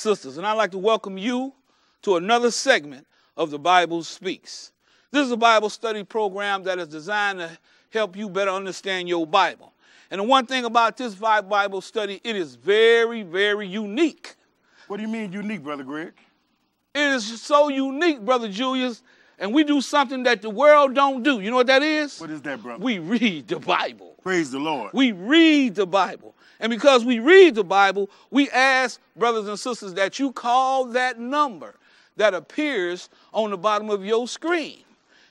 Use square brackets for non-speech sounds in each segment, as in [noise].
sisters, and I'd like to welcome you to another segment of the Bible Speaks. This is a Bible study program that is designed to help you better understand your Bible. And the one thing about this Bible study, it is very, very unique. What do you mean unique, Brother Greg? It is so unique, Brother Julius, and we do something that the world don't do. You know what that is? What is that, brother? We read the Bible. Praise the Lord. We read the Bible. And because we read the Bible, we ask, brothers and sisters, that you call that number that appears on the bottom of your screen.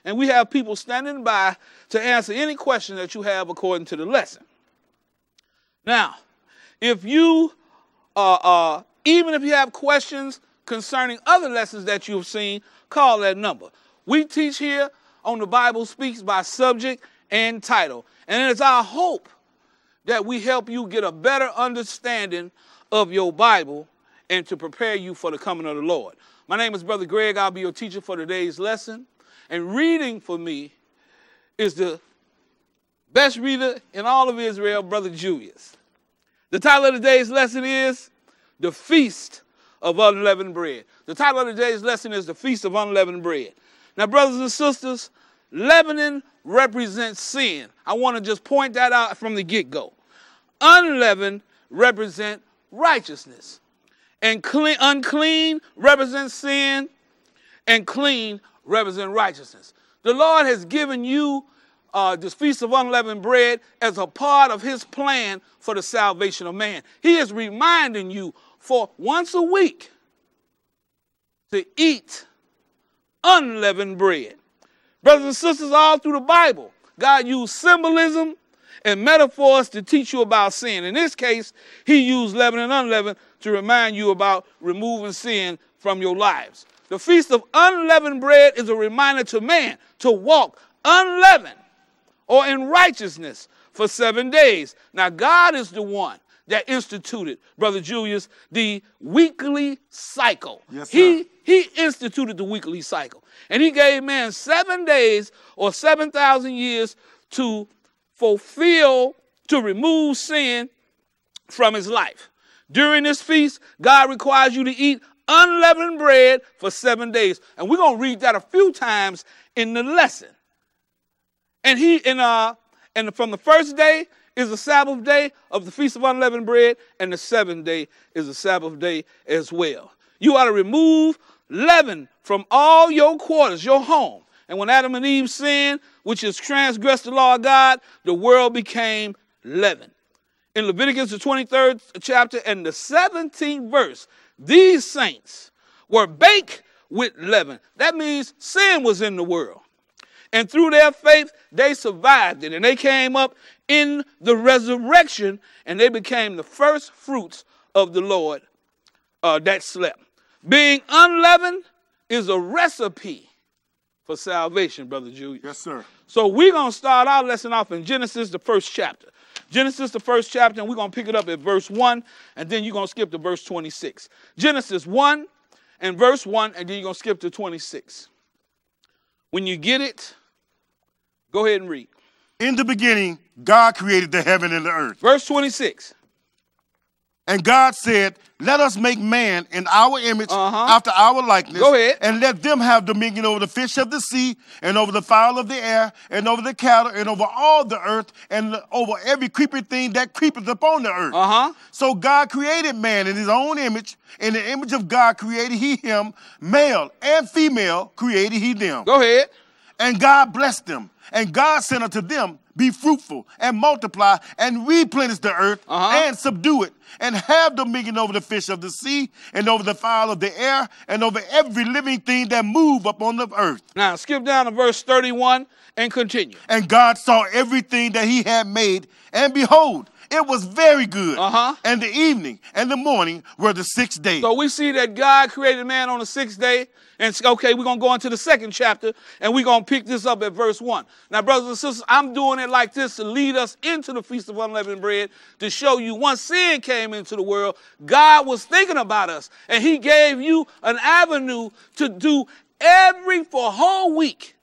And we have people standing by to answer any question that you have according to the lesson. Now, if you, uh, uh, even if you have questions concerning other lessons that you've seen, call that number. We teach here on the Bible Speaks by subject and title. And it's our hope that we help you get a better understanding of your Bible and to prepare you for the coming of the Lord. My name is Brother Greg. I'll be your teacher for today's lesson. And reading for me is the best reader in all of Israel, Brother Julius. The title of today's lesson is The Feast of Unleavened Bread. The title of today's lesson is The Feast of Unleavened Bread. Now, brothers and sisters, leavening represents sin. I want to just point that out from the get go. Unleavened represent righteousness. And clean, unclean represents sin, and clean represent righteousness. The Lord has given you uh, this feast of unleavened bread as a part of His plan for the salvation of man. He is reminding you for once a week to eat unleavened bread. Brothers and sisters, all through the Bible, God used symbolism and metaphors to teach you about sin. In this case, He used leaven and unleavened to remind you about removing sin from your lives. The Feast of Unleavened Bread is a reminder to man to walk unleavened or in righteousness for seven days. Now, God is the one that instituted, Brother Julius, the weekly cycle. Yes, sir. he, he instituted the weekly cycle. And he gave man seven days or 7,000 years to fulfill, to remove sin from his life. During this feast, God requires you to eat unleavened bread for seven days. And we're going to read that a few times in the lesson. And he in uh and from the first day is the Sabbath day of the Feast of Unleavened Bread, and the seventh day is the Sabbath day as well. You are to remove leaven from all your quarters, your home. And when Adam and Eve sinned, which is transgressed the law of God, the world became leaven. In Leviticus, the 23rd chapter and the 17th verse, these saints were baked with leaven. That means sin was in the world. And through their faith, they survived it. And they came up in the resurrection and they became the first fruits of the Lord uh, that slept. Being unleavened is a recipe for salvation, Brother Julius. Yes, sir. So we're going to start our lesson off in Genesis, the first chapter. Genesis, the first chapter, and we're going to pick it up at verse 1, and then you're going to skip to verse 26. Genesis 1 and verse 1, and then you're going to skip to 26. When you get it, go ahead and read. In the beginning, God created the heaven and the earth. Verse 26. And God said, Let us make man in our image Uh-huh. after our likeness. Go ahead. And let them have dominion over the fish of the sea, and over the fowl of the air, and over the cattle, and over all the earth, and over every creeping thing that creepeth upon the earth. Uh huh. So God created man in his own image. In the image of God created he him, male and female created he them. Go ahead. And God blessed them. And God said unto them, be fruitful and multiply and replenish the earth Uh-huh. and subdue it and have dominion over the fish of the sea and over the fowl of the air and over every living thing that move upon the earth. Now skip down to verse 31 and continue. And God saw everything that he had made, and behold, it was very good. Uh-huh. And the evening and the morning were the sixth day. So we see that God created man on the sixth day. And okay, we're gonna go into the second chapter and we're gonna pick this up at verse one. Now, brothers and sisters, I'm doing it like this to lead us into the feast of unleavened bread to show you once sin came into the world, God was thinking about us, and He gave you an avenue to do every for a whole week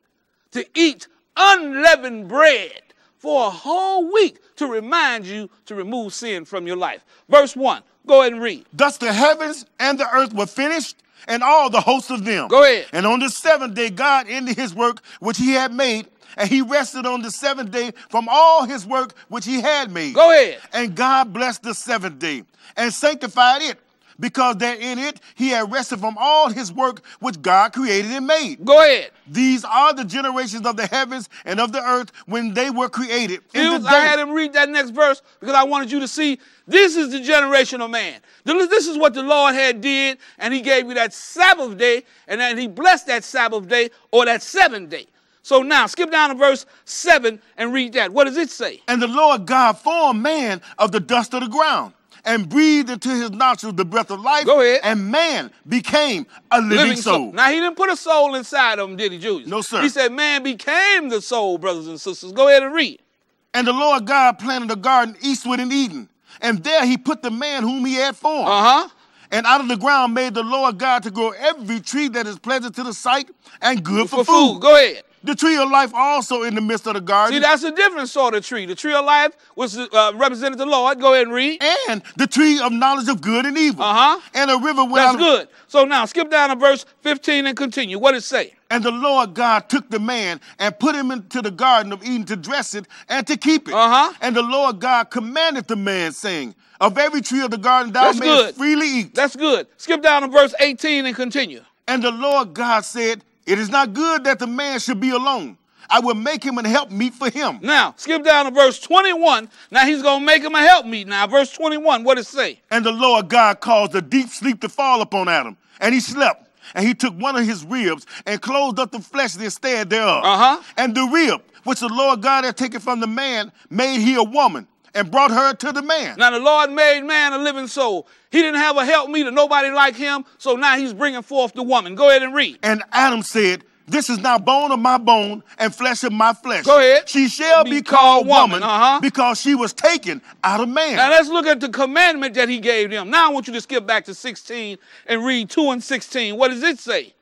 to eat unleavened bread for a whole week to remind you to remove sin from your life. Verse 1, go ahead and read. Thus the heavens and the earth were finished, and all the hosts of them. Go ahead. And on the seventh day, God ended his work which he had made, and he rested on the seventh day from all his work which he had made. Go ahead. And God blessed the seventh day and sanctified it, because that in it he had rested from all his work which God created and made. Go ahead. These are the generations of the heavens and of the earth when they were created. was- I had him read that next verse because I wanted you to see this is the generation of man. This is what the Lord had did, and He gave you that Sabbath day, and then He blessed that Sabbath day or that seventh day. So now skip down to verse seven and read that. What does it say? And the Lord God formed man of the dust of the ground and breathed into his nostrils the breath of life. Go ahead. And man became a living, soul. Now he didn't put a soul inside of him, did he, Julius? No, sir. He said man became the soul, brothers and sisters. Go ahead and read. And the Lord God planted a garden eastward in Eden. And there he put the man whom he had formed. Uh huh. And out of the ground made the Lord God to grow every tree that is pleasant to the sight and good for, For food. Go ahead. The tree of life also in the midst of the garden. See, that's a different sort of tree. The tree of life was uh, represented the Lord. Go ahead and read. and the tree of knowledge of good and evil. Uh-huh. And a river went That's good. So now skip down to verse 15 and continue. What does it say? And the Lord God took the man and put him into the garden of Eden to dress it and to keep it. Uh-huh. And the Lord God commanded the man, saying, Of every tree of the garden thou mayest freely eat. That's good. Skip down to verse 18 and continue. And the Lord God said, It is not good that the man should be alone. I will make him an helpmeet for him. Now, skip down to verse 21. Now he's going to make him a helpmeet. Now, verse 21, what does it say? And the Lord God caused a deep sleep to fall upon Adam, and he slept. And he took one of his ribs and closed up the flesh instead thereof. Uh-huh. And the rib, which the Lord God had taken from the man, made he a woman and brought her to the man. Now, the Lord made man a living soul. He didn't have a helpmeet or nobody like him, so now he's bringing forth the woman. Go ahead and read. And Adam said, This is now bone of my bone and flesh of my flesh. Go ahead. She shall Be be, called called woman woman, uh-huh. because she was taken out of man. Now, let's look at the commandment that he gave them. Now, I want you to skip back to 16 and read 2 and 16. What does it say?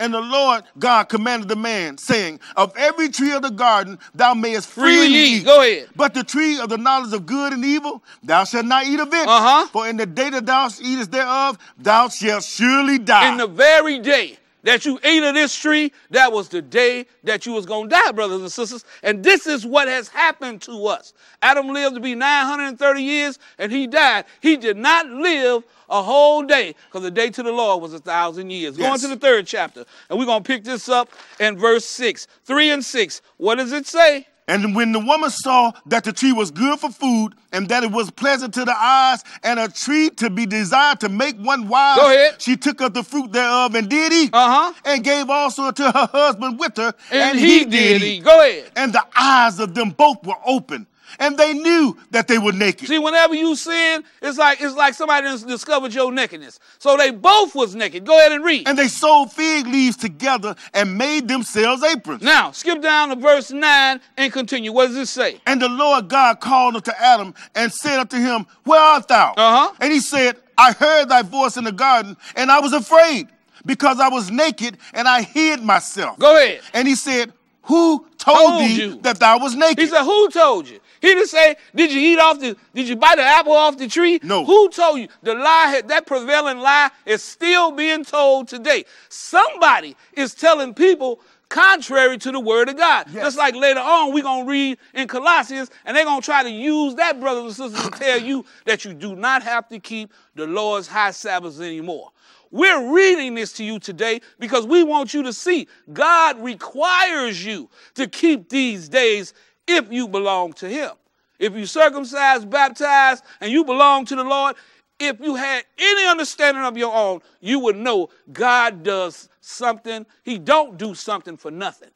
And the Lord God commanded the man, saying, Of every tree of the garden thou mayest freely, Freely eat. Go ahead. But the tree of the knowledge of good and evil, thou shalt not eat of it. Uh-huh. For in the day that thou eatest thereof, thou shalt surely die. In the very day that you ate of this tree, that was the day that you was going to die, brothers and sisters. And this is what has happened to us. Adam lived to be 930 years and he died. He did not live a whole day because the day to the Lord was a thousand years. Going Yes. to the third chapter. And we're going to pick this up in verse 6. 3 and 6. What does it say? And when the woman saw that the tree was good for food, and that it was pleasant to the eyes, and a tree to be desired to make one wise, she took of the fruit thereof and did eat, Uh-huh. and gave also to her husband with her, And, he, did eat. Go ahead. And the eyes of them both were open, and they knew that they were naked. See, whenever you sin, it's like it's like somebody discovered your nakedness. So they both was naked. Go ahead and read. and they sewed fig leaves together and made themselves aprons. Now, skip down to verse 9 and continue. What does it say? And the Lord God called unto Adam and said unto him, Where art thou? Uh-huh. And he said, I heard thy voice in the garden, and I was afraid, because I was naked, and I hid myself. Go ahead. And he said, Who told, Told thee you. that thou was naked? He said, Who told you? He didn't say, Did you eat off the, did you bite the apple off the tree? No. Who told you? The lie, that prevailing lie is still being told today. Somebody is telling people contrary to the word of God. Yes. Just like later on, we're going to read in Colossians, and they're going to try to use that, brothers and sisters, to tell you that you do not have to keep the Lord's high Sabbaths anymore. We're reading this to you today because we want you to see God requires you to keep these days if you belong to him. If you circumcised, baptized, and you belong to the Lord, if you had any understanding of your own, you would know God does something. He don't do something for nothing.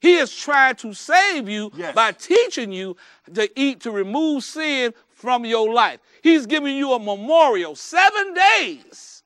He is trying to save you Yes. by teaching you to eat to remove sin from your life. He's giving you a memorial, seven days.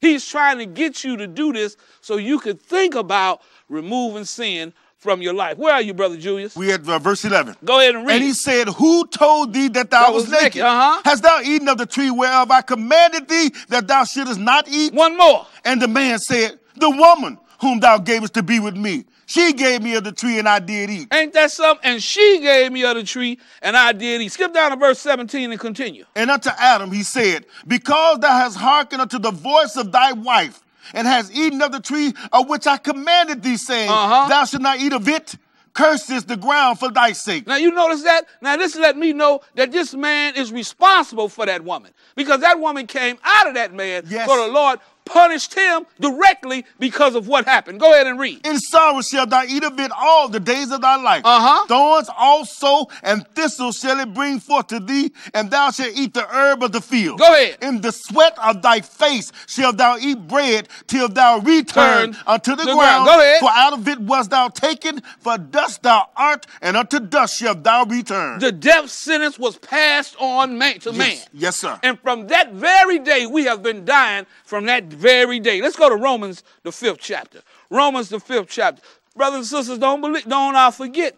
He's trying to get you to do this so you could think about removing sin from your life. Where are you, Brother Julius? We at uh, verse 11. Go ahead and read. And he said, Who told thee that thou was was naked? naked, uh-huh. Hast thou eaten of the tree whereof I commanded thee that thou shouldest not eat? One more. And the man said, The woman whom thou gavest to be with me, she gave me of the tree and I did eat. Ain't that something? And she gave me of the tree, and I did eat. Skip down to verse 17 and continue. And unto Adam he said, Because thou hast hearkened unto the voice of thy wife, and has eaten of the tree of which I commanded thee, saying, Uh-huh. Thou shalt not eat of it, cursed is the ground for thy sake. Now you notice that? Now this let me know that this man is responsible for that woman. Because that woman came out of that man. Yes. So the Lord punished him directly because of what happened. Go ahead and read. In sorrow shalt thou eat of it all the days of thy life. Uh-huh. Thorns also and thistles shall it bring forth to thee, and thou shalt eat the herb of the field. Go ahead. In the sweat of thy face shalt thou eat bread till thou return Turn unto the the ground. ground. Go ahead. For out of it wast thou taken, for dust thou art, and unto dust shalt thou return. The death sentence was passed on man to man. Yes. Yes, sir. And from that very day, we have been dying from that very day. Let's go to Romans, the fifth chapter. Romans, the fifth chapter. Brothers and sisters, don't believe, don't uh, forget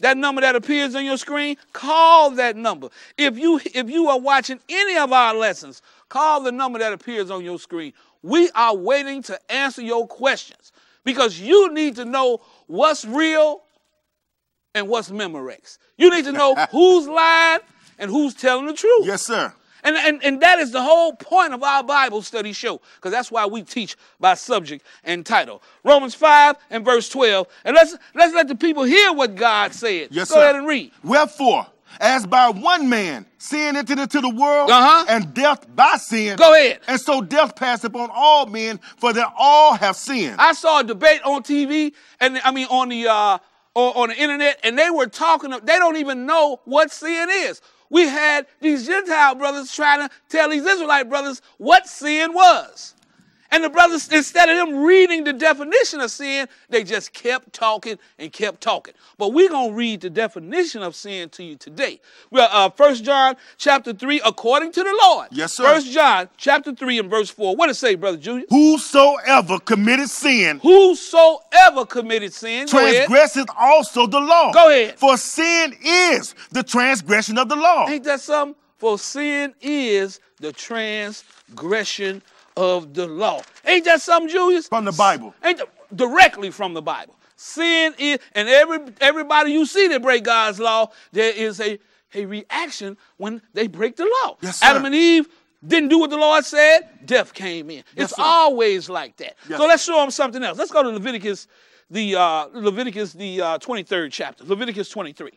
that number that appears on your screen. Call that number. If you if you are watching any of our lessons, call the number that appears on your screen. We are waiting to answer your questions because you need to know what's real and what's Memorex. You need to know [laughs] who's lying and who's telling the truth. yes, sir. And, and, and that is the whole point of our Bible study show, because that's why we teach by subject and title. Romans 5 and verse 12. And let's let's let the people hear what God said. Yes, Go sir. ahead and read. Wherefore, as by one man sin entered into the world, Uh-huh. and death by sin. Go ahead. And so death passed upon all men, for they all have sinned. I saw a debate on TV, and I mean on the uh, on, on the internet, and they were talking. They don't even know what sin is. We had these Gentile brothers trying to tell these Israelite brothers what sin was. And the brothers, instead of them reading the definition of sin, they just kept talking and kept talking. But we're going to read the definition of sin to you today. Well, uh, 1 John chapter 3, according to the Lord. Yes, sir. 1 John chapter 3 and verse 4. What does it say, Brother Julius? Whosoever committed sin Whosoever committed sin, transgresseth also the law. Go ahead. For sin is the transgression of the law. Ain't that something? For sin is the transgression of the law. Ain't that something, Julius? From the Bible. Ain't directly from the Bible. Sin is, and every everybody you see that break God's law, there is a, a reaction when they break the law. Yes, sir. Adam and Eve didn't do what the Lord said, death came in. Yes, it's sir. always like that. Yes, so let's show them something else. Let's go to Leviticus, the uh, Leviticus, the uh, 23rd chapter, Leviticus 23.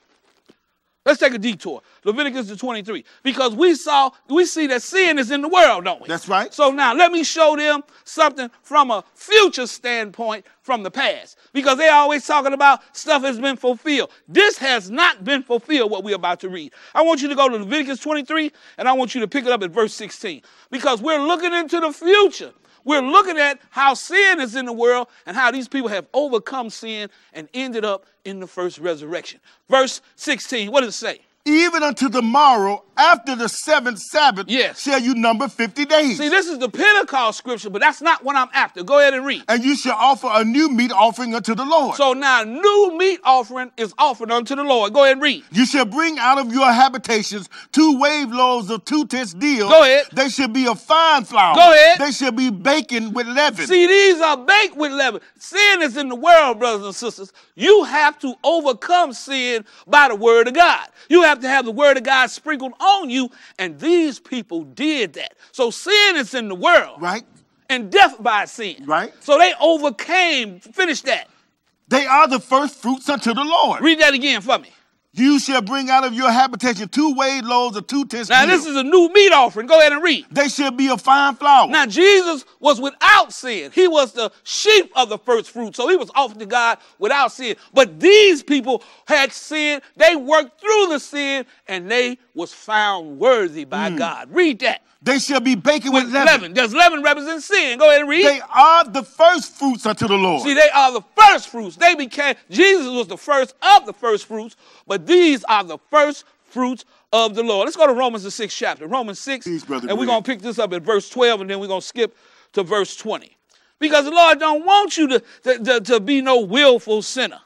Let's take a detour. Leviticus 23. Because we saw, we see that sin is in the world, don't we? That's right. So now let me show them something from a future standpoint from the past. Because they're always talking about stuff has been fulfilled. This has not been fulfilled, what we're about to read. I want you to go to Leviticus 23, and I want you to pick it up at verse 16. Because we're looking into the future. We're looking at how sin is in the world and how these people have overcome sin and ended up in the first resurrection. Verse 16, what does it say? Even unto the morrow after the seventh Sabbath Yes. shall you number 50 days. See, this is the Pentecost scripture, but that's not what I'm after. Go ahead and read. and you shall offer a new meat offering unto the Lord. So now, new meat offering is offered unto the Lord. Go ahead and read. You shall bring out of your habitations two wave loaves of two tenths deal. Go ahead. They shall be of fine flour. Go ahead. They shall be baking with leaven. See, these are baked with leaven. Sin is in the world, brothers and sisters. You have to overcome sin by the word of God. You have to have the word of God sprinkled on you, and these people did that. So sin is in the world, right? and death by sin. Right. So they overcame. Finish that. They are the first fruits unto the Lord. Read that again for me. You shall bring out of your habitation two weighed loaves of two tenths Now, meal. this is a new meat offering. Go ahead and read. They shall be a fine flour. Now, Jesus was without sin. He was the sheep of the first fruit. So he was offered to God without sin. But these people had sin. They worked through the sin and they was found worthy by hmm. God. Read that. they shall be baking with With leaven. leaven. Does leaven represent sin? Go ahead and read. They are the first fruits unto the Lord. See, they are the first fruits. They became, Jesus was the first of the first fruits, but these are the first fruits of the Lord. Let's go to Romans, the sixth chapter. Romans 6. Please, Brother and we're going to pick this up at verse 12, and then we're going to skip to verse 20. Because the Lord don't want you to, to, to, to be no willful sinner.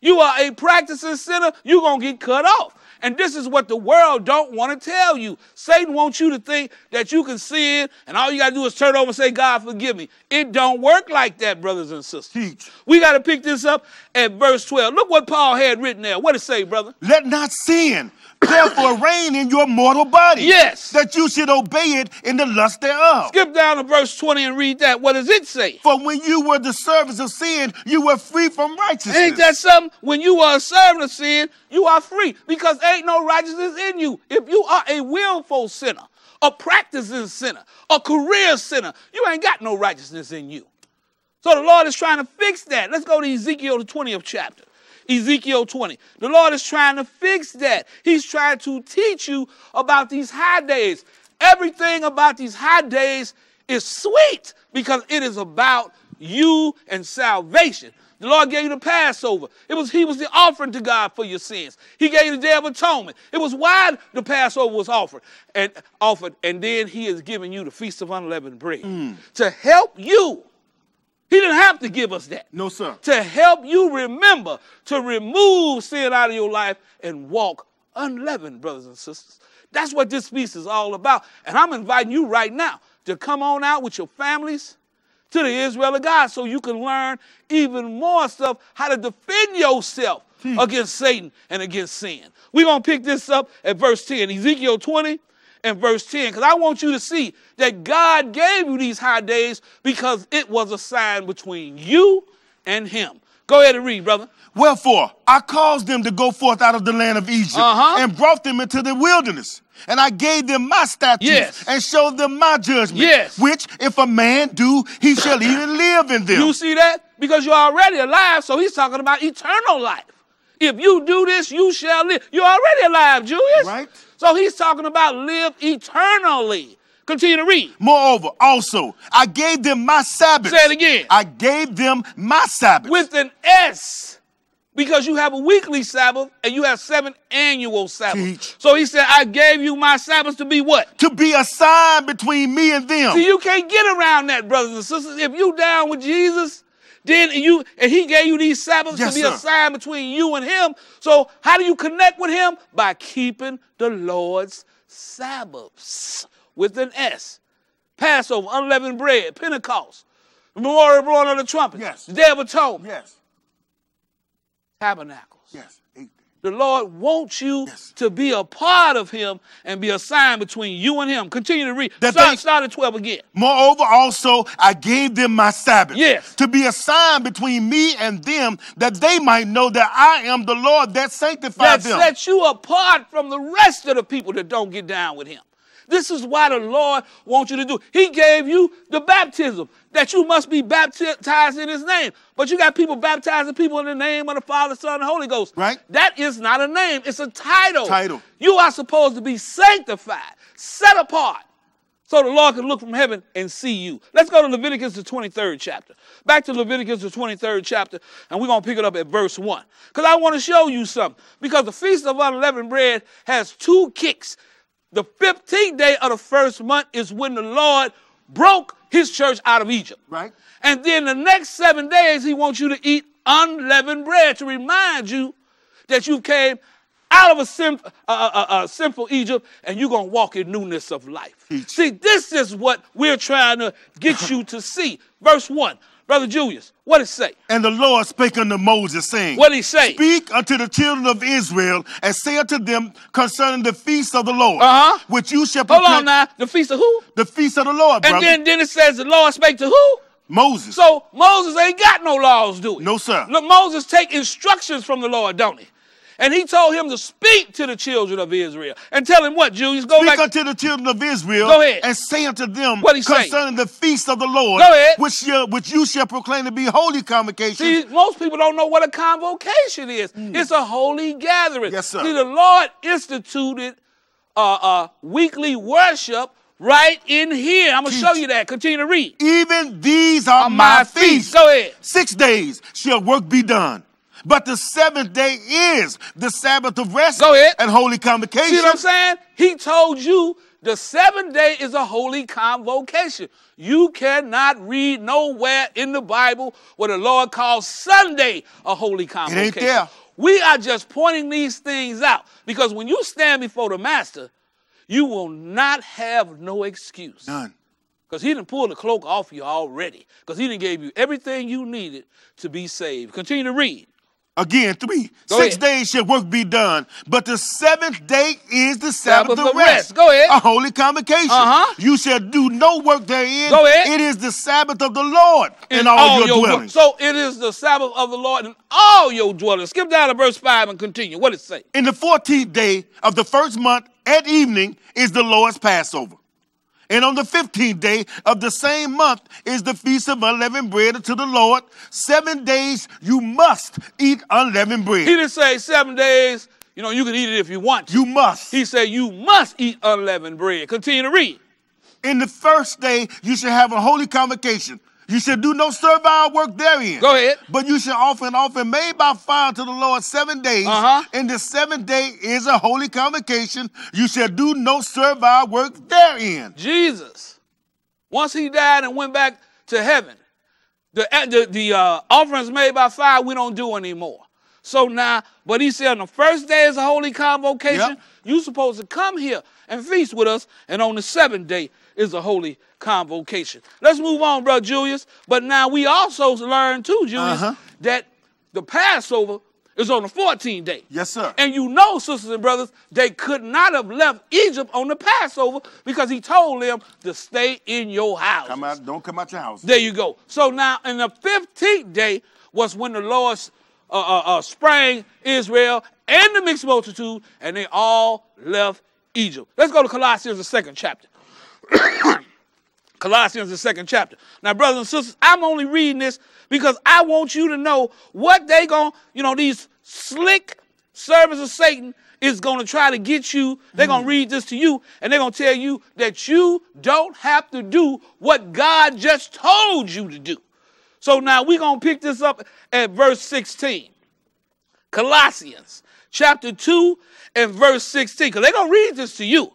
You are a practicing sinner, you're going to get cut off. And this is what the world don't want to tell you. Satan wants you to think that you can sin and all you got to do is turn over and say, God, forgive me. It don't work like that, brothers and sisters. Teach. We got to pick this up at verse 12. Look what Paul had written there. What it say, brother? Let not sin therefore reign in your mortal body. Yes. That you should obey it in the lust thereof. Skip down to verse 20 and read that. What does it say? For when you were the servants of sin, you were free from righteousness. Ain't that something? When you are a servant of sin, you are free because ain't no righteousness in you. If you are a willful sinner, a practicing sinner, a career sinner, you ain't got no righteousness in you. So the Lord is trying to fix that. Let's go to Ezekiel, the 20th chapter. Ezekiel 20. The Lord is trying to fix that. He's trying to teach you about these high days. Everything about these high days is sweet because it is about you and salvation. The Lord gave you the Passover. It was He was the offering to God for your sins. He gave you the Day of Atonement. It was why the Passover was offered and offered, and then He is giving you the Feast of Unleavened Bread mm. to help you. He didn't have to give us that No, sir. to help you remember to remove sin out of your life and walk unleavened, brothers and sisters. That's what this feast is all about. And I'm inviting you right now to come on out with your families to the Israel of God so you can learn even more stuff how to defend yourself hmm. against Satan and against sin. We're going to pick this up at verse 10, Ezekiel 20 and verse 10, because I want you to see that God gave you these high days because it was a sign between you and him. Go ahead and read, brother. Wherefore, I caused them to go forth out of the land of Egypt Uh-huh. and brought them into the wilderness. And I gave them my statutes Yes. and showed them my judgment. Yes. Which, if a man do, he shall even live in them. You see that? Because you're already alive, so he's talking about eternal life. If you do this, you shall live. You're already alive, Julius. Right. So he's talking about live eternally. Continue to read. Moreover, also, I gave them my Sabbath. Say it again. I gave them my Sabbath. With an S. Because you have a weekly Sabbath and you have seven annual Sabbaths. Teach. So he said, I gave you my Sabbaths to be what? to be a sign between me and them. See, you can't get around that, brothers and sisters. If you down with Jesus, then you and he gave you these Sabbaths Yes, to be a sign between you and him. So how do you connect with him? By keeping the Lord's Sabbaths with an S. Passover, unleavened bread, Pentecost, memorial blowing of the trumpet, Yes. the Day of Atonement, yes, tabernacles. yes. The Lord wants you Yes. to be a part of him and be a sign between you and him. Continue to read. That Start, they- start at 12 again. Moreover, also, I gave them my Sabbath. Yes. To be a sign between me and them, that they might know that I am the Lord that sanctified that them. sets you apart from the rest of the people that don't get down with him. This is why the Lord wants you to do. He gave you the baptism that you must be baptized in his name. But you got people baptizing people in the name of the Father, Son, and Holy Ghost. Right. That is not a name, it's a title. Title. You are supposed to be sanctified, set apart. So the Lord can look from heaven and see you. Let's go to Leviticus, the 23rd chapter. Back to Leviticus, the 23rd chapter, and we're going to pick it up at verse 1. Because I want to show you something. Because the Feast of Unleavened Bread has two kicks. The 15th day of the first month is when the Lord broke his church out of Egypt. Right. And then the next seven days, he wants you to eat unleavened bread to remind you that you came out of a, uh, uh, uh, sinful Egypt and you're going to walk in newness of life. See, this is what we're trying to get [laughs] you to see. Verse 1. Brother Julius, what it say? And the Lord spake unto Moses, saying, What did he say? Speak unto the children of Israel, and say unto them concerning the feast of the Lord, Uh-huh. which you shall Hold on now. The feast of who? The feast of the Lord, And brother. then, then it says the Lord spake to who? Moses. So Moses ain't got no laws, do he? No, sir. Look, Moses take instructions from the Lord, don't he? And he told him to speak to the children of Israel. And tell him what, Julius? Go Speak back. unto the children of Israel Go ahead. and say unto them he say? concerning the feast of the Lord, Go ahead. which, shall, which you shall proclaim to be holy convocation. See, most people don't know what a convocation is. It's a holy gathering. Mm. Yes, sir. See, the Lord instituted uh, uh, weekly worship right in here. I'm going to show you that. Continue to read. Even these are On my, my feast. feasts. Go ahead. Six days shall work be done. But the seventh day is the Sabbath of rest Go ahead. and holy convocation. See what I'm saying? He told you the seventh day is a holy convocation. You cannot read nowhere in the Bible where the Lord calls Sunday a holy convocation. It ain't there. We are just pointing these things out because when you stand before the Master, you will not have no excuse. None. Because he didn't pull the cloak off you already. Because he didn't give you everything you needed to be saved. Continue to read. Again, three. Go Six ahead. days shall work be done, but the seventh day is the Sabbath, Sabbath of rest. rest. Go ahead. A holy convocation. Uh-huh. You shall do no work therein. Go ahead. It is the Sabbath of the Lord in, all, your, dwell- dwellings. So it is the Sabbath of the Lord in all your dwellings. Skip down to verse 5 and continue. What it say? In the 14th day of the first month at evening is the Lord's Passover. And on the 15th day of the same month is the feast of unleavened bread unto the Lord. Seven days you must eat unleavened bread. He didn't say seven days, you know, you can eat it if you want to. you must. He said you must eat unleavened bread. Continue to read. In the first day you should have a holy convocation. You shall do no servile work therein. Go ahead. But you shall offer an offering made by fire to the Lord seven days. Uh-huh. And the seventh day is a holy convocation. You shall do no servile work therein. Jesus, once he died and went back to heaven, the, the, the uh, offerings made by fire we don't do anymore. So now, but he said on the first day is a holy convocation. Yep. you supposed to come here and feast with us, and on the seventh day is a holy convocation. Let's move on, brother Julius. But now we also learn too, Julius, Uh-huh. that the Passover is on the 14th day. Yes, sir. And you know, sisters and brothers, they could not have left Egypt on the Passover because he told them to stay in your house. Come out, don't come out your house. There you go. So now, in the 15th day was when the Lord uh, uh, uh, sprang Israel and the mixed multitude, and they all left Egypt. Let's go to Colossians, the second chapter. [coughs] Colossians, the second chapter. Now, brothers and sisters, I'm only reading this because I want you to know what they going, to you know, these slick servants of Satan is going to try to get you. They're going to mm. read this to you, and they're going to tell you that you don't have to do what God just told you to do. So now we're going to pick this up at verse 16. Colossians chapter 2 and verse 16. Because they're going to read this to you.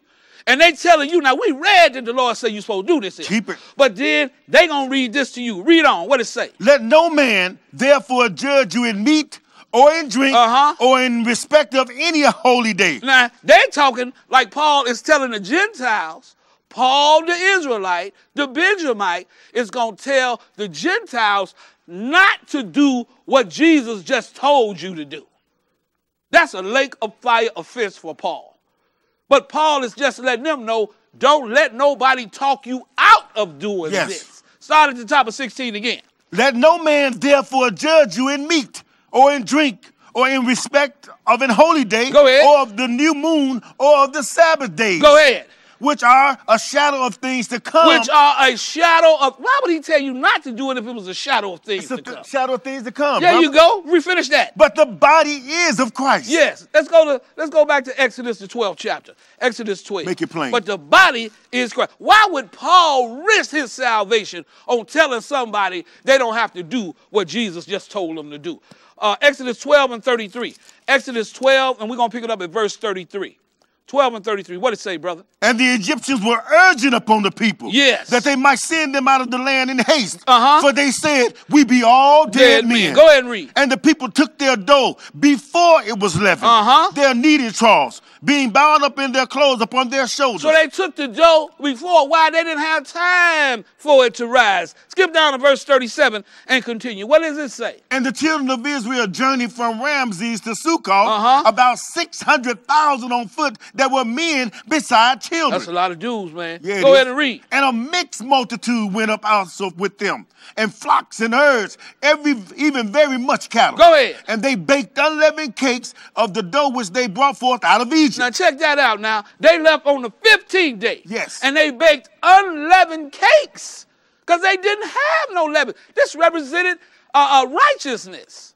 And they telling you, now we read that the Lord said you're supposed to do this. here. Keep it. But then they going to read this to you. Read on. What it say? Let no man therefore judge you in meat or in drink Uh-huh. or in respect of any holy day. Now, they talking like Paul is telling the Gentiles. Paul, the Israelite, the Benjamite, is going to tell the Gentiles not to do what Jesus just told you to do. That's a lake of fire offense for Paul. But Paul is just letting them know don't let nobody talk you out of doing Yes. this. Start at the top of 16 again. Let no man therefore judge you in meat or in drink or in respect of an holy day or of the new moon or of the Sabbath days. Go ahead. Which are a shadow of things to come. Which are a shadow of. Why would he tell you not to do it if it was a shadow of things it's a to come? shadow of things to come. There you go. Refinish that. But the body is of Christ. Yes. Let's go to let's go back to Exodus the 12th chapter. Exodus 12. Make it plain. But the body is Christ. Why would Paul risk his salvation on telling somebody they don't have to do what Jesus just told them to do? Uh, Exodus 12 and 33. Exodus 12, and we're gonna pick it up at verse 33. 12 and 33. What did it say, brother? And the Egyptians were urging upon the people Yes. that they might send them out of the land in haste. Uh-huh. For they said, We be all dead, Dead men. men. Go ahead and read. And the people took their dough before it was leavened, Uh-huh. their kneaded troughs, being bound up in their clothes upon their shoulders. So they took the dough before. Why? They didn't have time for it to rise. Skip down to verse 37 and continue. What does it say? and the children of Israel journeyed from Ramses to Succoth, Uh-huh. about 600,000 on foot that were men beside children. That's a lot of dudes, man. Yeah, Go is. ahead and read. And a mixed multitude went up also with them, and flocks and herds, every even very much cattle. Go ahead. And they baked unleavened cakes of the dough which they brought forth out of Egypt. Now check that out. Now they left on the 15th day. Yes. And they baked unleavened cakes because they didn't have no leaven. This represented uh, uh, righteousness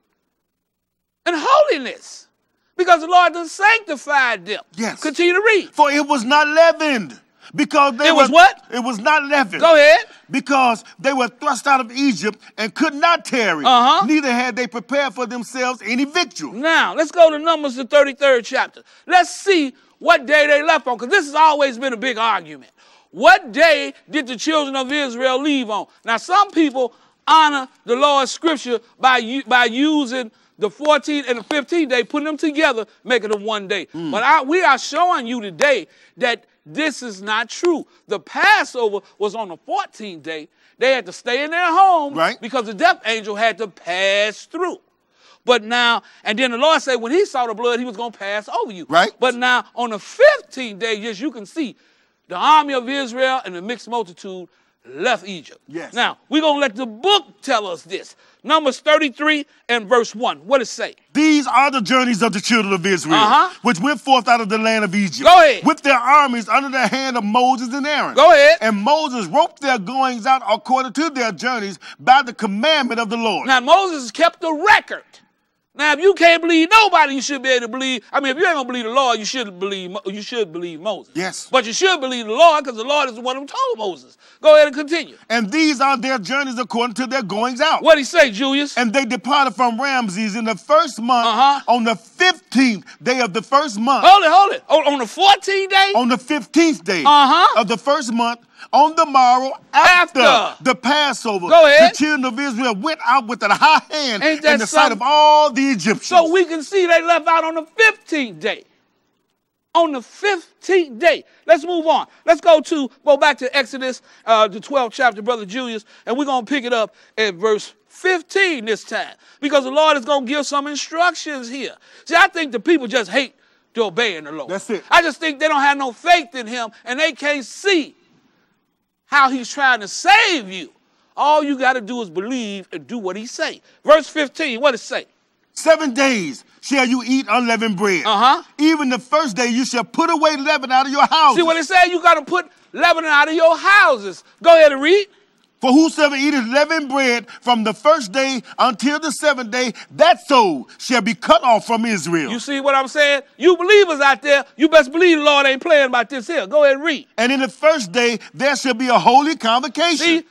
and holiness because the Lord done sanctified them. Yes. Continue to read. For it was not leavened. Because they It was were, what? It was not leavened. Go ahead. Because they were thrust out of Egypt and could not tarry. Uh-huh. Neither had they prepared for themselves any victual. Now let's go to Numbers the 33rd chapter. Let's see what day they left on because this has always been a big argument. What day did the children of Israel leave on? Now some people honor the Lord's scripture by by using the 14th and the 15th day, putting them together, making them one day. But I, we are showing you today that this is not true. The Passover was on the 14th day. They had to stay in their home Right. because the death angel had to pass through. But now, and then the Lord said when he saw the blood, he was going to pass over you. Right. But now, on the 15th day, as you can see, the army of Israel and the mixed multitude left Egypt. Yes. Now, we're going to let the book tell us this. Numbers 33 and verse 1. What does it say? These are the journeys of the children of Israel, Uh-huh. which went forth out of the land of Egypt. Go ahead. With their armies under the hand of Moses and Aaron. Go ahead. And Moses wrote their goings out according to their journeys by the commandment of the Lord. Now, Moses kept a record. Now, if you can't believe nobody, you should be able to believe. I mean, if you ain't gonna believe the Lord, you should believe. You should believe Moses. Yes. But you should believe the Lord because the Lord is the one who told Moses. Go ahead and continue. and these are their journeys according to their goings out. What would he say, Julius? And they departed from Ramses in the first month Uh-huh. on the 15th day of the first month. hold it, hold it. On, on the 14th day. On the 15th day Uh-huh. of the first month, on the morrow after, After. the Passover, the children of Israel went out with a high hand in the sight of all the Egyptians. So we can see they left out on the 15th day. On the 15th day. Let's move on. Let's go to, go back to Exodus, uh, the 12th chapter, Brother Julius, and we're going to pick it up at verse 15 this time because the Lord is going to give some instructions here. See, I think the people just hate to obey in the Lord. That's it. I just think they don't have no faith in Him and they can't see how He's trying to save you. All you got to do is believe and do what He say. Verse 15, what it say? Seven days shall you eat unleavened bread. Uh-huh. Even the first day you shall put away leaven out of your house. See what it said? You got to put leaven out of your houses. Go ahead and read. For whosoever eateth leavened bread from the first day until the seventh day, that soul shall be cut off from Israel. You see what I'm saying? You believers out there, you best believe the Lord ain't playing about this here. Go ahead and read. and in the first day there shall be a holy convocation. See,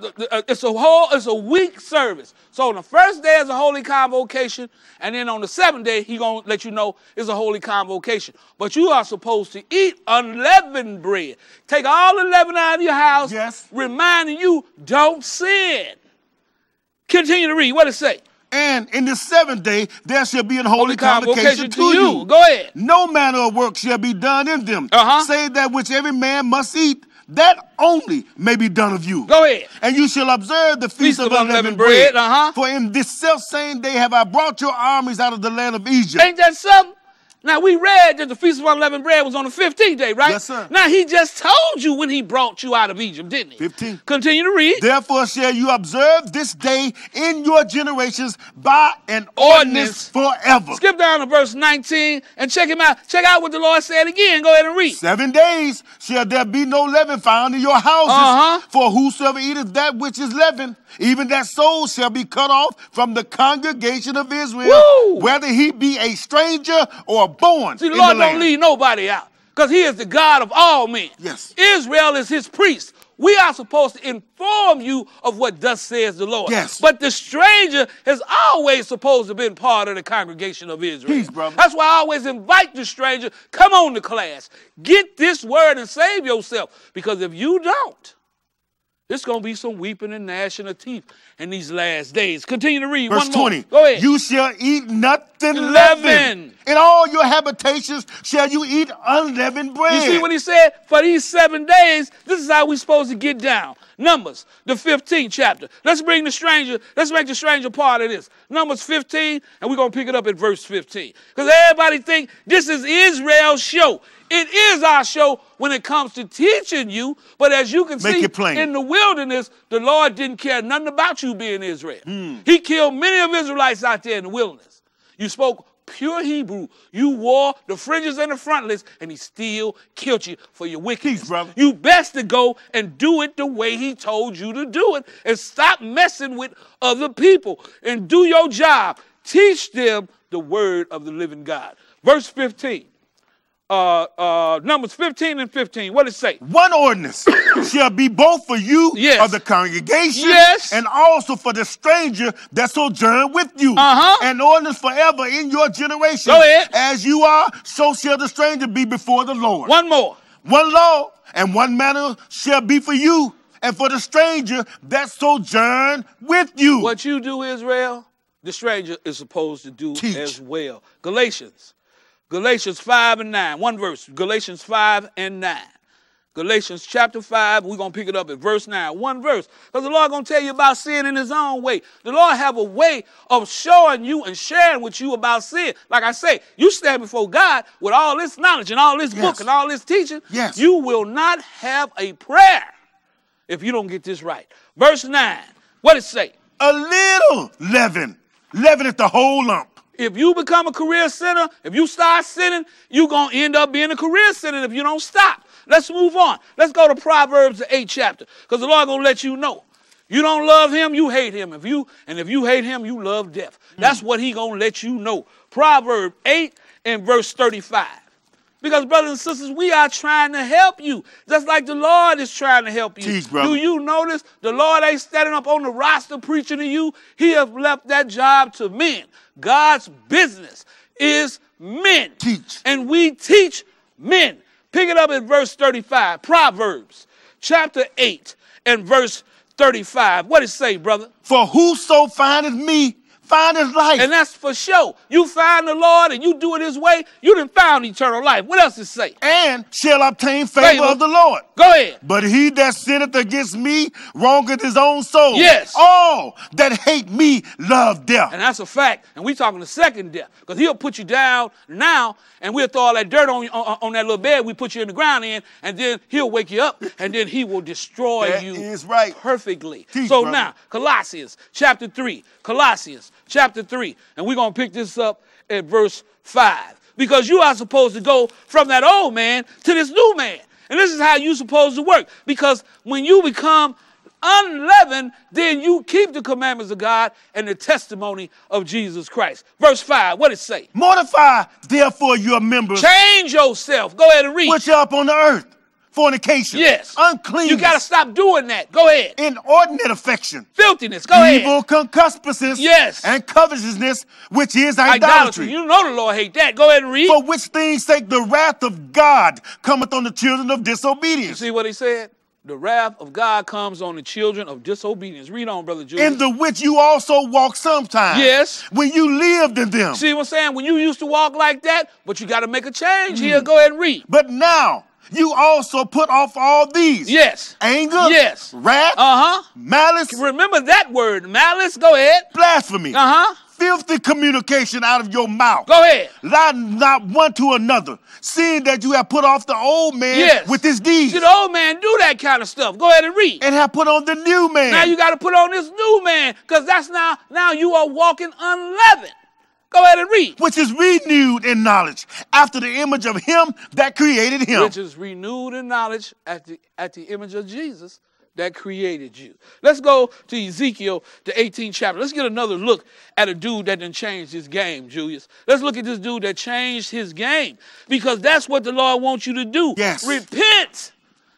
the, the, uh, it's a whole, it's a week service. So on the first day is a holy convocation, and then on the seventh day he gonna let you know it's a holy convocation. But you are supposed to eat unleavened bread. Take all the leaven out of your house, Yes. reminding you don't sin. Continue to read. What it say? And in the seventh day there shall be an holy, Holy convocation, convocation to you. Go ahead. No manner of work shall be done in them, Uh-huh. save that which every man must eat. That only may be done of you. Go ahead. And you shall observe the feast, Feast of, of unleavened bread. bread, uh-huh. For in this self same day have I brought your armies out of the land of Egypt. Ain't that something? Now we read that the feast of unleavened bread was on the 15th day, right? Yes, sir. Now he just told you when he brought you out of Egypt, didn't he? 15. Continue to read. Therefore shall you observe this day in your generations by an Ordinance. ordinance forever. Skip down to verse 19 and check him out. Check out what the Lord said again. Go ahead and read. Seven days shall there be no leaven found in your houses. Uh-huh. For whosoever eateth that which is leaven, even that soul shall be cut off from the congregation of Israel, Woo! whether he be a stranger or born See, the Lord the don't leave nobody out because he is the God of all men. Yes. Israel is his priest. We are supposed to inform you of what thus says the Lord. Yes. But the stranger has always supposed to been part of the congregation of Israel. Peace, brother. That's why I always invite the stranger, come on to class. Get this word and save yourself. Because if you don't, There's going to be some weeping and gnashing of teeth in these last days. Continue to read. Verse One more. 20. Go ahead. You shall eat nothing Leaven. leavened. In all your habitations shall you eat unleavened bread. You see what he said? For these seven days, this is how we're supposed to get down. Numbers, the 15th chapter. Let's bring the stranger, let's make the stranger part of this. Numbers 15, and we're going to pick it up at verse 15. Because everybody think this is Israel's show. It is our show when it comes to teaching you, but as you can Make see it plain. in the wilderness, the Lord didn't care nothing about you being Israel. Hmm. He killed many of Israelites out there in the wilderness. You spoke pure Hebrew. You wore the fringes and the frontlets, and he still killed you for your wickedness. Peace, brother. You best to go and do it the way he told you to do it, and stop messing with other people and do your job. Teach them the word of the living God. Verse 15. Uh, uh, Numbers 15 and 15. What does it say? One ordinance [coughs] shall be both for you Yes. of the congregation Yes. and also for the stranger that sojourn with you. Uh-huh. An ordinance forever in your generation. Go ahead. As you are, so shall the stranger be before the Lord. One more. One law and one manner shall be for you and for the stranger that sojourn with you. What you do, Israel, the stranger is supposed to do Teach. as well. Galatians. Galatians 5 and 9. One verse. Galatians 5 and 9. Galatians chapter 5, we're going to pick it up at verse 9. One verse. Because the Lord going to tell you about sin in his own way. The Lord have a way of showing you and sharing with you about sin. Like I say, you stand before God with all this knowledge and all this book and all this teaching. Yes. You will not have a prayer if you don't get this right. Verse 9. What it say? A little leaven, Leaven leaveneth the whole lump. If you become a career sinner, if you start sinning, you're going to end up being a career sinner if you don't stop. Let's move on. Let's go to Proverbs, the eighth chapter, because the Lord going to let you know. You don't love him, you hate him. If you and if you hate him, you love death. That's what he going to let you know. Proverbs 8 and verse 35. Because, brothers and sisters, we are trying to help you. Just like the Lord is trying to help you. Teach, brother. Do you notice the Lord ain't standing up on the roster preaching to you? He have left that job to men. God's business is men. Teach. And we teach men. Pick it up at verse 35. Proverbs chapter 8 and verse 35. What it say, brother? For whoso findeth me findeth life. And that's for sure. You find the Lord and you do it his way, you done found eternal life. What else does it say? and shall obtain favor Favor. of the Lord. Go ahead. But he that sinneth against me wrongeth his own soul. Yes. All that hate me love death. And that's a fact. And we talking the second death. Because he'll put you down now and we'll throw all that dirt on, on, on that little bed we put you in the ground in, and then he'll wake you up and then he will destroy That you is right. perfectly. Teach, so brother. now, Colossians chapter 3. Colossians chapter 3. And we're going to pick this up at verse 5. Because you are supposed to go from that old man to this new man. And this is how you're supposed to work. Because when you become unleavened, then you keep the commandments of God and the testimony of Jesus Christ. Verse 5, what it say? Mortify therefore your members Change yourself. Go ahead and read. which are upon the earth. Fornication. yes. Unclean. You got to stop doing that. Go ahead. Inordinate affection. Filthiness. Go ahead. evil concupiscence. Yes. And covetousness, which is Idolatry. idolatry. You know the Lord hate that. Go ahead and read. For which things sake the wrath of God cometh on the children of disobedience. See what he said? The wrath of God comes on the children of disobedience. Read on, Brother Julius. in the which you also walk sometimes. Yes. When you lived in them. See what I'm saying? When you used to walk like that, but you got to make a change here. Mm. Go ahead and read. But now you also put off all these. Yes. Anger. Yes. Wrath. Uh huh. malice. Remember that word, malice. Go ahead. blasphemy. Uh huh. Filthy communication out of your mouth. Go ahead. Lie not one to another, seeing that you have put off the old man Yes. with his deeds, See, the old man do that kind of stuff. Go ahead and read. and have put on the new man. Now you got to put on this new man, because that's now now you are walking unleavened. Go ahead and read. which is renewed in knowledge after the image of him that created him. which is renewed in knowledge at the at the image of Jesus that created you. Let's go to Ezekiel, the 18th chapter. Let's get another look at a dude that didn't change his game, Julius. Let's look at this dude that changed his game because that's what the Lord wants you to do. Yes. Repent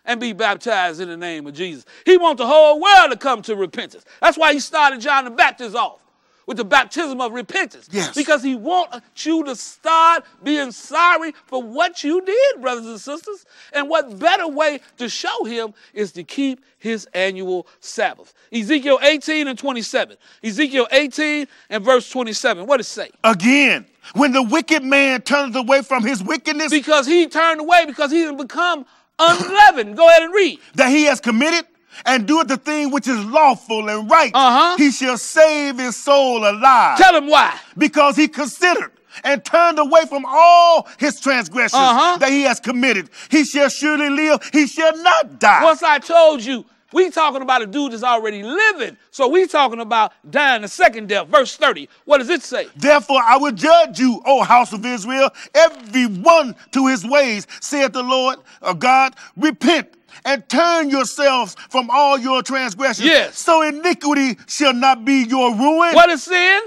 and be baptized in the name of Jesus. He wants the whole world to come to repentance. That's why he started John the Baptist off. With the baptism of repentance. Yes. Because he wants you to start being sorry for what you did, brothers and sisters. And what better way to show him is to keep his annual Sabbath. Ezekiel 18 and 27. Ezekiel 18 and verse 27. What does it say? Again, when the wicked man turns away from his wickedness Because he turned away, because he had become unleavened. Go ahead and read. that he has committed and doeth the thing which is lawful and right, Uh-huh. he shall save his soul alive. Tell him why. because he considered and turned away from all his transgressions Uh-huh. that he has committed. He shall surely live, he shall not die. Once I told you, we talking about a dude that's already living. So we talking about dying the second death. Verse 30. What does it say? Therefore, I will judge you, O house of Israel, every one to his ways, saith the Lord of God. Repent and turn yourselves from all your transgressions. Yes. So iniquity shall not be your ruin. What is sin?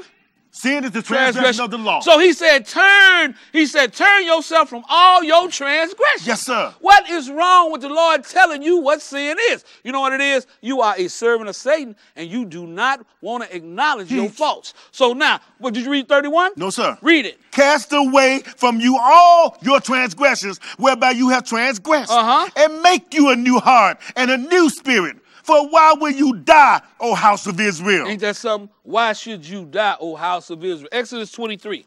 Sin is the transgression of the law. So he said, turn, he said, turn yourself from all your transgressions. Yes, sir. What is wrong with the Lord telling you what sin is? You know what it is? You are a servant of Satan and you do not want to acknowledge your faults. So now, what did you read 31? no, sir. Read it. Cast away from you all your transgressions, whereby you have transgressed, Uh-huh. and make you a new heart and a new spirit. For why will you die, O house of Israel? Ain't that something? Why should you die, O house of Israel? Exodus 23.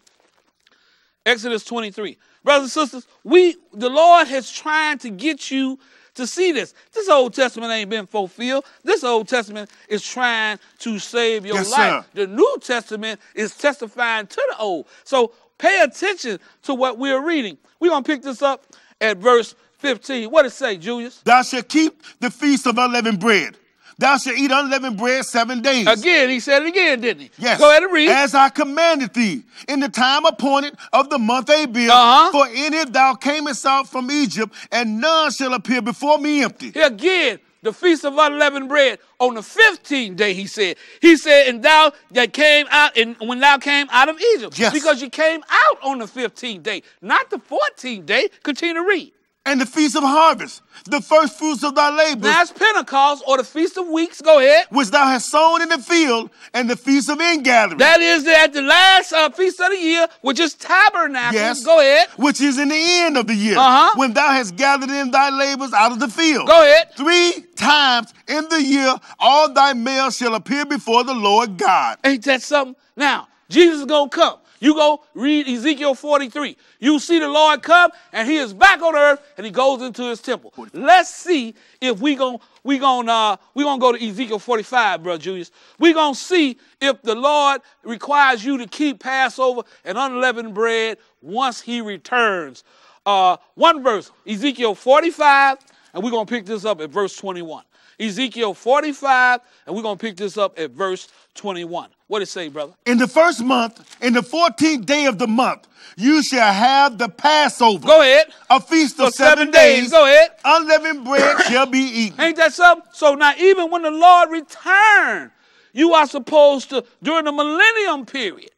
Exodus 23. Brothers and sisters, we the Lord has trying to get you to see this. This Old Testament ain't been fulfilled. This Old Testament is trying to save your Yes, life. sir. The New Testament is testifying to the Old. So pay attention to what we're reading. We're gonna pick this up at verse 15. What does it say, Julius? Thou shalt keep the feast of unleavened bread. Thou shalt eat unleavened bread seven days. Again, he said it again, didn't he? Yes. Go ahead and read. As I commanded thee in the time appointed of the month Abib, Uh-huh. for in it thou camest out from Egypt, and none shall appear before me empty. Here again, the feast of unleavened bread on the 15th day, he said. He said, and thou that came out, and when thou came out of Egypt. Yes. Because you came out on the 15th day, not the 14th day. Continue to read. And the feast of harvest, the first fruits of thy labor, that's Pentecost or the Feast of Weeks. Go ahead. which thou hast sown in the field, and the feast of ingathering. That is at the last uh, feast of the year, which is tabernacles. Yes. Go ahead. Which is in the end of the year, Uh-huh. when thou hast gathered in thy labors out of the field. Go ahead. Three times in the year, all thy males shall appear before the Lord God. Ain't that something? Now, Jesus is going to come. You go read Ezekiel 43. You see the Lord come and he is back on earth and he goes into his temple. Let's see if we going we going uh we going to go to Ezekiel 45, bro Julius. We going to see if the Lord requires you to keep Passover and unleavened bread once he returns. Uh one verse, Ezekiel 45 and we're going to pick this up at verse 21. Ezekiel 45 and we're going to pick this up at verse 21. What it say, brother? In the first month, in the 14th day of the month, you shall have the Passover. Go ahead. A feast of seven, seven days. Go ahead. Unleavened bread [coughs] shall be eaten. Ain't that something? So now, even when the Lord return, you are supposed to, during the millennium period,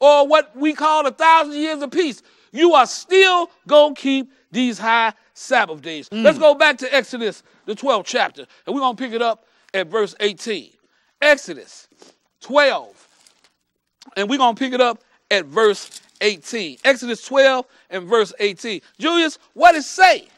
or what we call a thousand years of peace, you are still going to keep these high Sabbath days. Hmm. Let's go back to Exodus, the 12th chapter, and we're going to pick it up at verse 18. Exodus 12, and we're going to pick it up at verse 18. Exodus 12 and verse 18. Julius, what it say?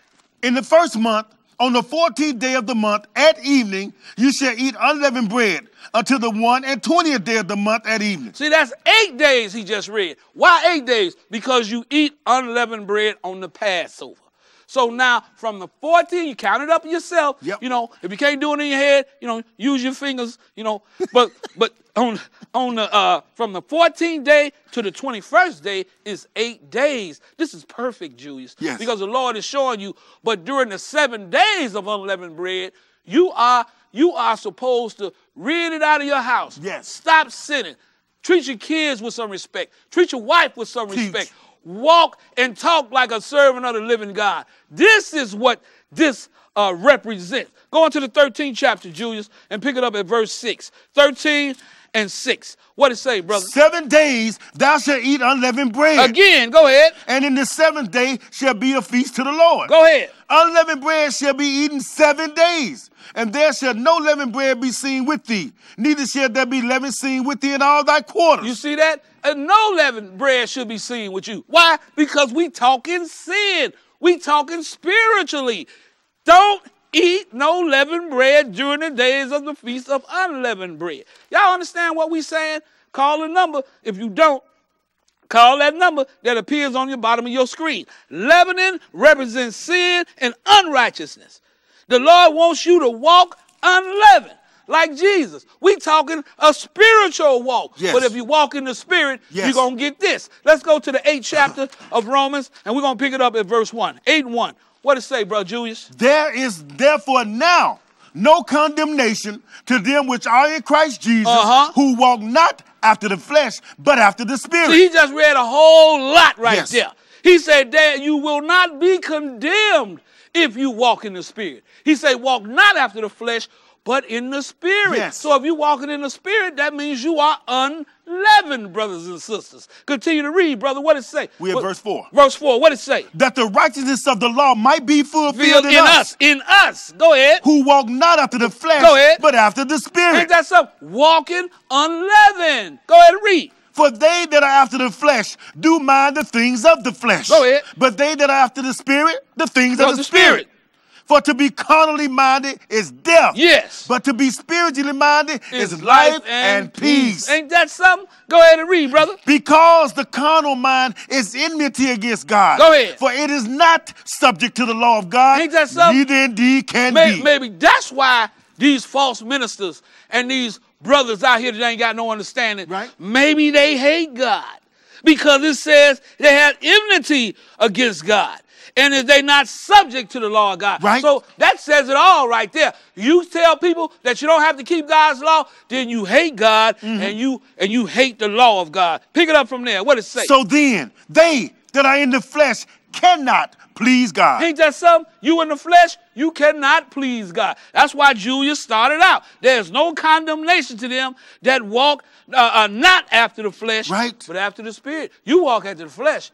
In the first month, on the 14th day of the month, at evening, you shall eat unleavened bread until the one and twentieth day of the month at evening. See, that's eight days he just read. Why eight days? Because you eat unleavened bread on the Passover. So now from the 14th, you count it up yourself. Yep. You know, if you can't do it in your head, you know, use your fingers, you know. [laughs] But but on on the uh from the 14th day to the 21st day is eight days. This is perfect, Julius. Yes. Because the Lord is showing you, but during the seven days of unleavened bread, you are you are supposed to rid it out of your house. Yes. Stop sinning. Treat your kids with some respect. Treat your wife with some Teach. respect. Walk and talk like a servant of the living God. This is what this uh, represents. Go on to the 13th chapter, Julius, and pick it up at verse 6. 13 and 6. What it say, brother? Seven days thou shalt eat unleavened bread. Again, go ahead. And in the seventh day shall be a feast to the Lord. Go ahead. Unleavened bread shall be eaten seven days, and there shall no leavened bread be seen with thee, neither shall there be leaven seen with thee in all thy quarters. You see that? And no leavened bread should be seen with you. Why? Because we talking sin. We talking spiritually. Don't eat no leavened bread during the days of the feast of unleavened bread. Y'all understand what we saying? Call the number. If you don't, call that number that appears on your bottom of your screen. Leavening represents sin and unrighteousness. The Lord wants you to walk unleavened. Like Jesus. We talking a spiritual walk. Yes. But if you walk in the spirit, Yes. you're gonna get this. Let's go to the eighth chapter of Romans, and we're gonna pick it up at verse 1. 8 and 1. What it say, bro Julius? There is therefore now no condemnation to them which are in Christ Jesus, Uh-huh. who walk not after the flesh, but after the Spirit. See, he just read a whole lot right Yes. there. He said that you will not be condemned if you walk in the spirit. He said, walk not after the flesh, but in the spirit. Yes. So if you're walking in the spirit, that means you are unleavened, brothers and sisters. Continue to read, brother. What it say? We at verse 4. Verse 4, what it say? that the righteousness of the law might be fulfilled Filled in, in us, us. In us. Go ahead. who walk not after the flesh, Go ahead. but after the Spirit. Ain't that something? Walking unleavened. Go ahead and read. For they that are after the flesh do mind the things of the flesh. Go ahead. But they that are after the spirit, the things Of of the, the spirit. spirit. For to be carnally minded is death. Yes. But to be spiritually minded is, Is life and, peace. Ain't that something? Go ahead and read, brother. Because the carnal mind is enmity against God. Go ahead. For it is not subject to the law of God. Ain't that something? Neither indeed can Maybe, be. maybe that's why these false ministers and these brothers out here that ain't got no understanding, Right. maybe they hate God because it says they had enmity against God. And if they not subject to the law of God. Right. So that says it all right there. You tell people that you don't have to keep God's law, then you hate God Mm-hmm. and you and you hate the law of God. Pick it up from there. What it say? So then, they that are in the flesh cannot please God. Ain't that something? You in the flesh, you cannot please God. That's why Julius started out. There's no condemnation to them that walk uh, uh, not after the flesh, Right. but after the spirit. You walk after the flesh,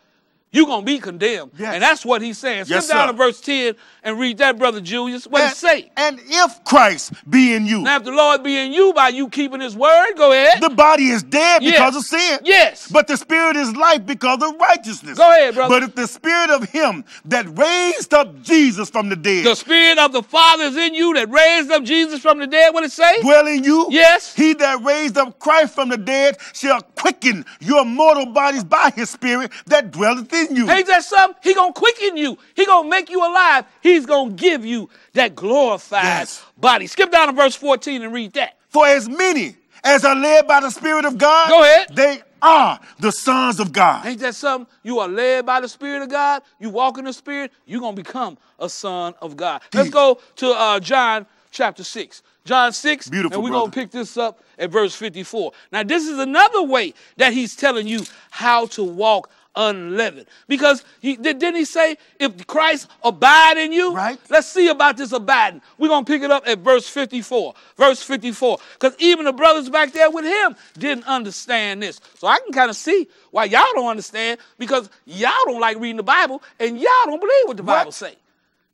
you're going to be condemned. Yes. And that's what he's saying. Yes, Skip down sir. to verse 10 and read that, Brother Julius. What and, it say? and if Christ be in you, Now, if the Lord be in you by you keeping his word, go ahead. the body is dead Yes. because of sin. Yes. But the spirit is life because of righteousness. Go ahead, brother. But if the spirit of him that raised up Jesus from the dead the spirit of the Father is in you that raised up Jesus from the dead. What it say? dwell in you, Yes. he that raised up Christ from the dead shall quicken your mortal bodies by his spirit that dwelleth in you. Ain't that something? He gonna quicken you. He gonna make you alive. He's gonna give you that glorified Yes. body. Skip down to verse 14 and read that. For as many as are led by the Spirit of God, Go ahead. they are the sons of God. Ain't that something? You are led by the Spirit of God. You walk in the Spirit. You're gonna become a son of God. Let's go to uh, John chapter 6. John 6, Beautiful, and we're going to pick this up at verse 54. Now, this is another way that he's telling you how to walk unleavened. Because he, didn't he say, if Christ abide in you? Right. Let's see about this abiding. We're going to pick it up at verse 54. Verse 54. Because even the brothers back there with him didn't understand this. So I can kind of see why y'all don't understand because y'all don't like reading the Bible and y'all don't believe what the What? Bible say.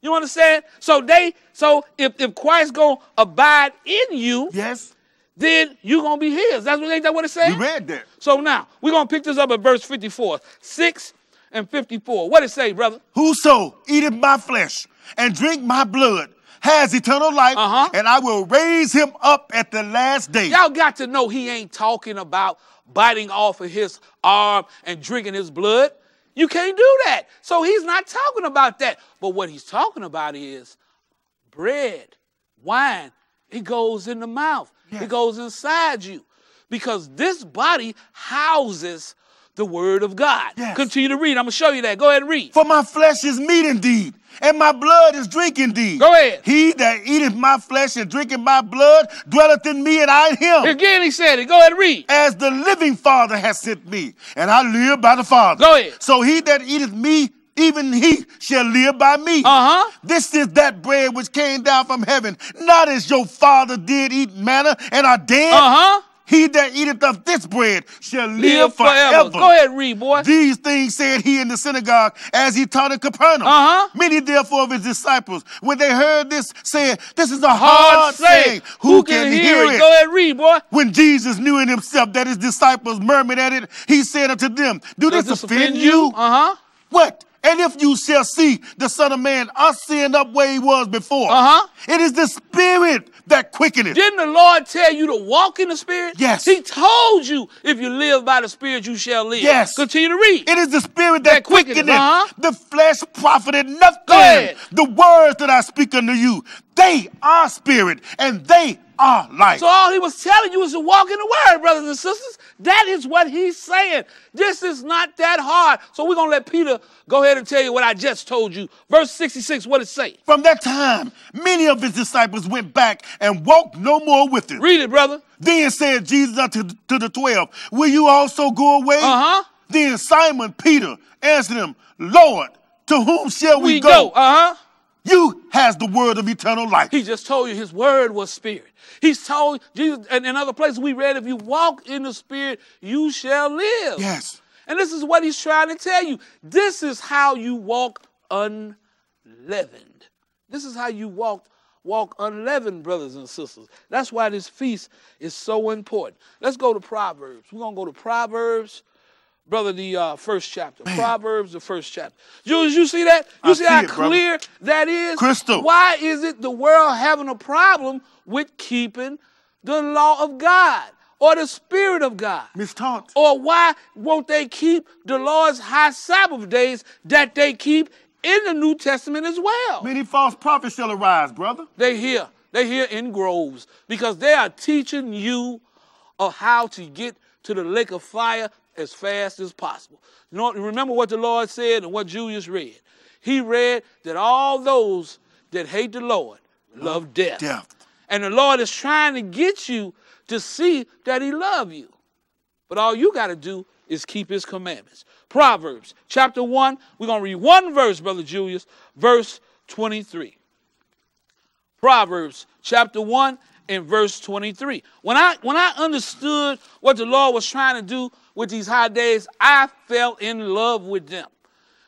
You understand? So they, so if, if Christ gonna abide in you, Yes, then you're gonna be his. That's what ain't that what it says? we read that. So now we're gonna pick this up at verse 54. 6 and 54. What it say, brother? Whoso eateth my flesh and drink my blood has eternal life, Uh-huh. and I will raise him up at the last day. Y'all got to know he ain't talking about biting off of his arm and drinking his blood. You can't do that. So he's not talking about that. But what he's talking about is bread, wine. It goes in the mouth. Yes. It goes inside you. Because this body houses the word of God. Yes. Continue to read. I'm going to show you that. Go ahead and read. For my flesh is meat indeed, and my blood is drink indeed. Go ahead. He that eateth my flesh and drinketh my blood dwelleth in me, and I in him. Again, he said it. Go ahead and read. As the living Father has sent me, and I live by the Father. Go ahead. So he that eateth me, even he shall live by me. Uh-huh. This is that bread which came down from heaven, not as your father did eat manna and are dead. Uh huh. He that eateth of this bread shall live, Live forever. Go ahead, read, boy. These things said he in the synagogue as he taught in Capernaum. Uh-huh. Many therefore of his disciples, when they heard this, said, This is a Hard hard saying. saying. Who, can, hear it? Go ahead, read, boy. When Jesus knew in himself that his disciples murmured at it, he said unto them, Do Does this this offend you? Uh huh. What? And if you shall see the Son of Man ascend up where he was before, Uh-huh. it is the Spirit that quickeneth. Didn't the Lord tell you to walk in the Spirit? Yes. He told you, if you live by the Spirit, you shall live. Yes. Continue to read. It is the Spirit That that, quickeneth, quickeneth. uh-huh. The flesh profited nothing. The words that I speak unto you, they are spirit and they are life. So all he was telling you is to walk in the word, brothers and sisters. That is what he's saying. This is not that hard. So we're gonna let Peter go ahead and tell you what I just told you. Verse 66, what it say? From that time, many of his disciples went back and walked no more with him. Read it, brother. Then said Jesus unto to the twelve, Will you also go away? Uh-huh. Then Simon Peter answered him, Lord, to whom shall we, We go. Uh-huh. You has the word of eternal life. He just told you his word was spirit. He's told Jesus, and in other places we read, if you walk in the spirit, you shall live. yes. And this is what he's trying to tell you. This is how you walk unleavened. This is how you walk walk unleavened, brothers and sisters. That's why this feast is so important. Let's go to Proverbs. We're gonna go to Proverbs, brother, the uh, first chapter. Proverbs, the first chapter. You see that? You I see, see how it, brother. clear that is? Crystal. Why is it the world having a problem with keeping the law of God or the spirit of God? Miss Taunt. Or why won't they keep the Lord's high Sabbath days that they keep in the New Testament as well? Many false prophets shall arise, brother. They here. They here in groves because they are teaching you of how to get to the lake of fire as fast as possible. You know, remember what the Lord said and what Julius read. He read that all those that hate the Lord love death. Death. And the Lord is trying to get you to see that He love you. But all you got to do is keep His commandments. Proverbs chapter 1, we're going to read one verse, Brother Julius, verse 23. Proverbs chapter 1 and verse 23. When I when I understood what the Lord was trying to do with these high days, I fell in love with them.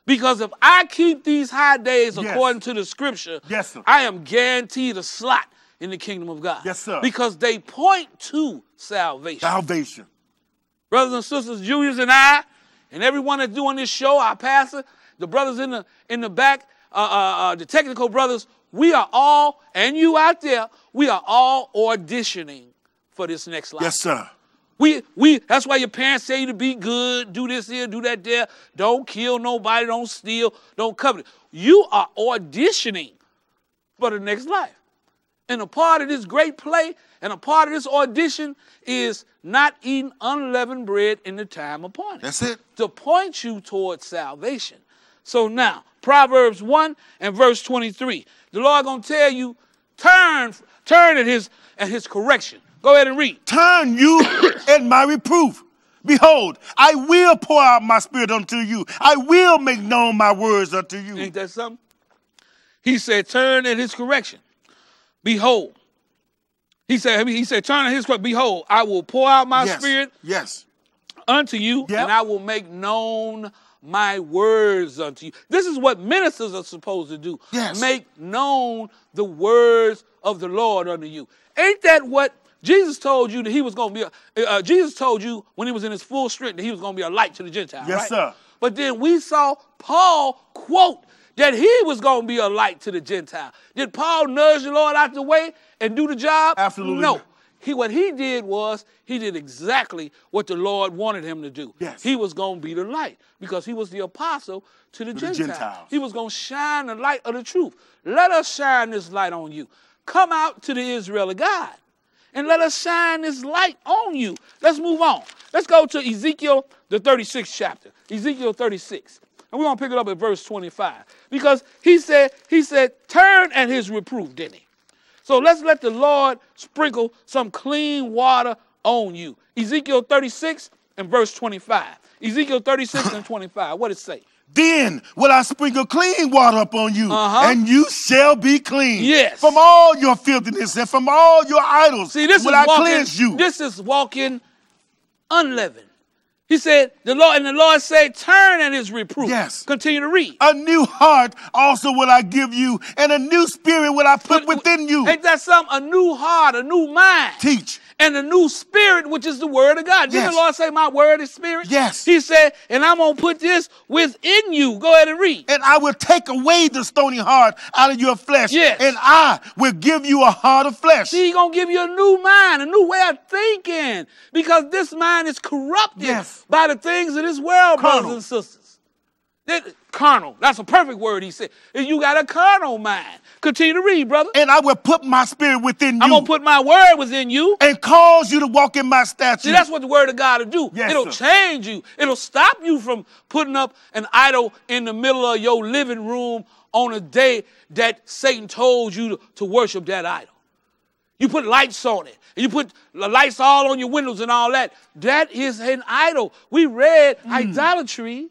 Because if I keep these high days Yes. according to the scripture, Yes, sir. I am guaranteed a slot in the kingdom of God. Yes, sir. Because they point to salvation. Salvation. Brothers and sisters, Julius and I, and everyone that's doing this show, our pastor, the brothers in the in the back, uh, uh, uh, the technical brothers, we are all, and you out there, we are all auditioning for this next life. Yes, sir. We we that's why your parents say you to be good, do this here, do that there, don't kill nobody, don't steal, don't covet. You are auditioning for the next life. And a part of this great play and a part of this audition is not eating unleavened bread in the time appointed. That's it. To point you towards salvation. So now, Proverbs 1 and verse 23. The Lord gonna tell you, turn, turn at his at his correction. Go ahead and read. Turn you [coughs] at my reproof. Behold, I will pour out my spirit unto you. I will make known my words unto you. Ain't that something? He said, turn at his correction. Behold. He said, he said, turn at his correction. Behold, I will pour out my yes. spirit Yes. unto you, Yep. and I will make known my words unto you. This is what ministers are supposed to do. Yes. Make known the words of the Lord unto you. Ain't that what Jesus told you that he was going to be a, uh, Jesus told you when he was in his full strength that he was going to be a light to the Gentiles, Yes, right? sir. But then we saw Paul quote that he was going to be a light to the Gentile. Did Paul nudge the Lord out the way and do the job? Absolutely No. He what he did was he did exactly what the Lord wanted him to do. Yes. He was going to be the light because he was the apostle to the, the Gentiles. Gentiles. He was going to shine the light of the truth. Let us shine this light on you. Come out to the Israel of God and let us shine this light on you. Let's move on. Let's go to Ezekiel, the 36th chapter. Ezekiel 36. And we're going to pick it up at verse 25. Because he said, he said, turn at his reproof, didn't he? So let's let the Lord sprinkle some clean water on you. Ezekiel 36 and verse 25. Ezekiel 36 and 25. What it say? Then will I sprinkle clean water upon you, Uh-huh. and you shall be clean. Yes. From all your filthiness and from all your idols See, this will is I walking. cleanse you. This is walking unleavened. He said, the Lord, and the Lord said, turn at his reproof. Yes. Continue to read. a new heart also will I give you, and a new spirit will I put within you. Ain't that something? A new heart, a new mind. Teach. And a new spirit, which is the word of God. Didn't the Lord say, My word is spirit? Yes. He said, and I'm gonna put this within you. Go ahead and read. And I will take away the stony heart out of your flesh. Yes. And I will give you a heart of flesh. See, he gonna give you a new mind, a new way of thinking. Because this mind is corrupted Yes. by the things of this world, Carnal. brothers and sisters. That- carnal. That's a perfect word he said. You got a carnal mind. Continue to read, brother. and I will put my spirit within you. I'm gonna put my word within you. and cause you to walk in my statutes. See, that's what the word of God will do. Yes, It'll sir. change you. It'll stop you from putting up an idol in the middle of your living room on a day that Satan told you to, to worship that idol. You put lights on it. And you put the lights all on your windows and all that. That is an idol. We read hmm. idolatry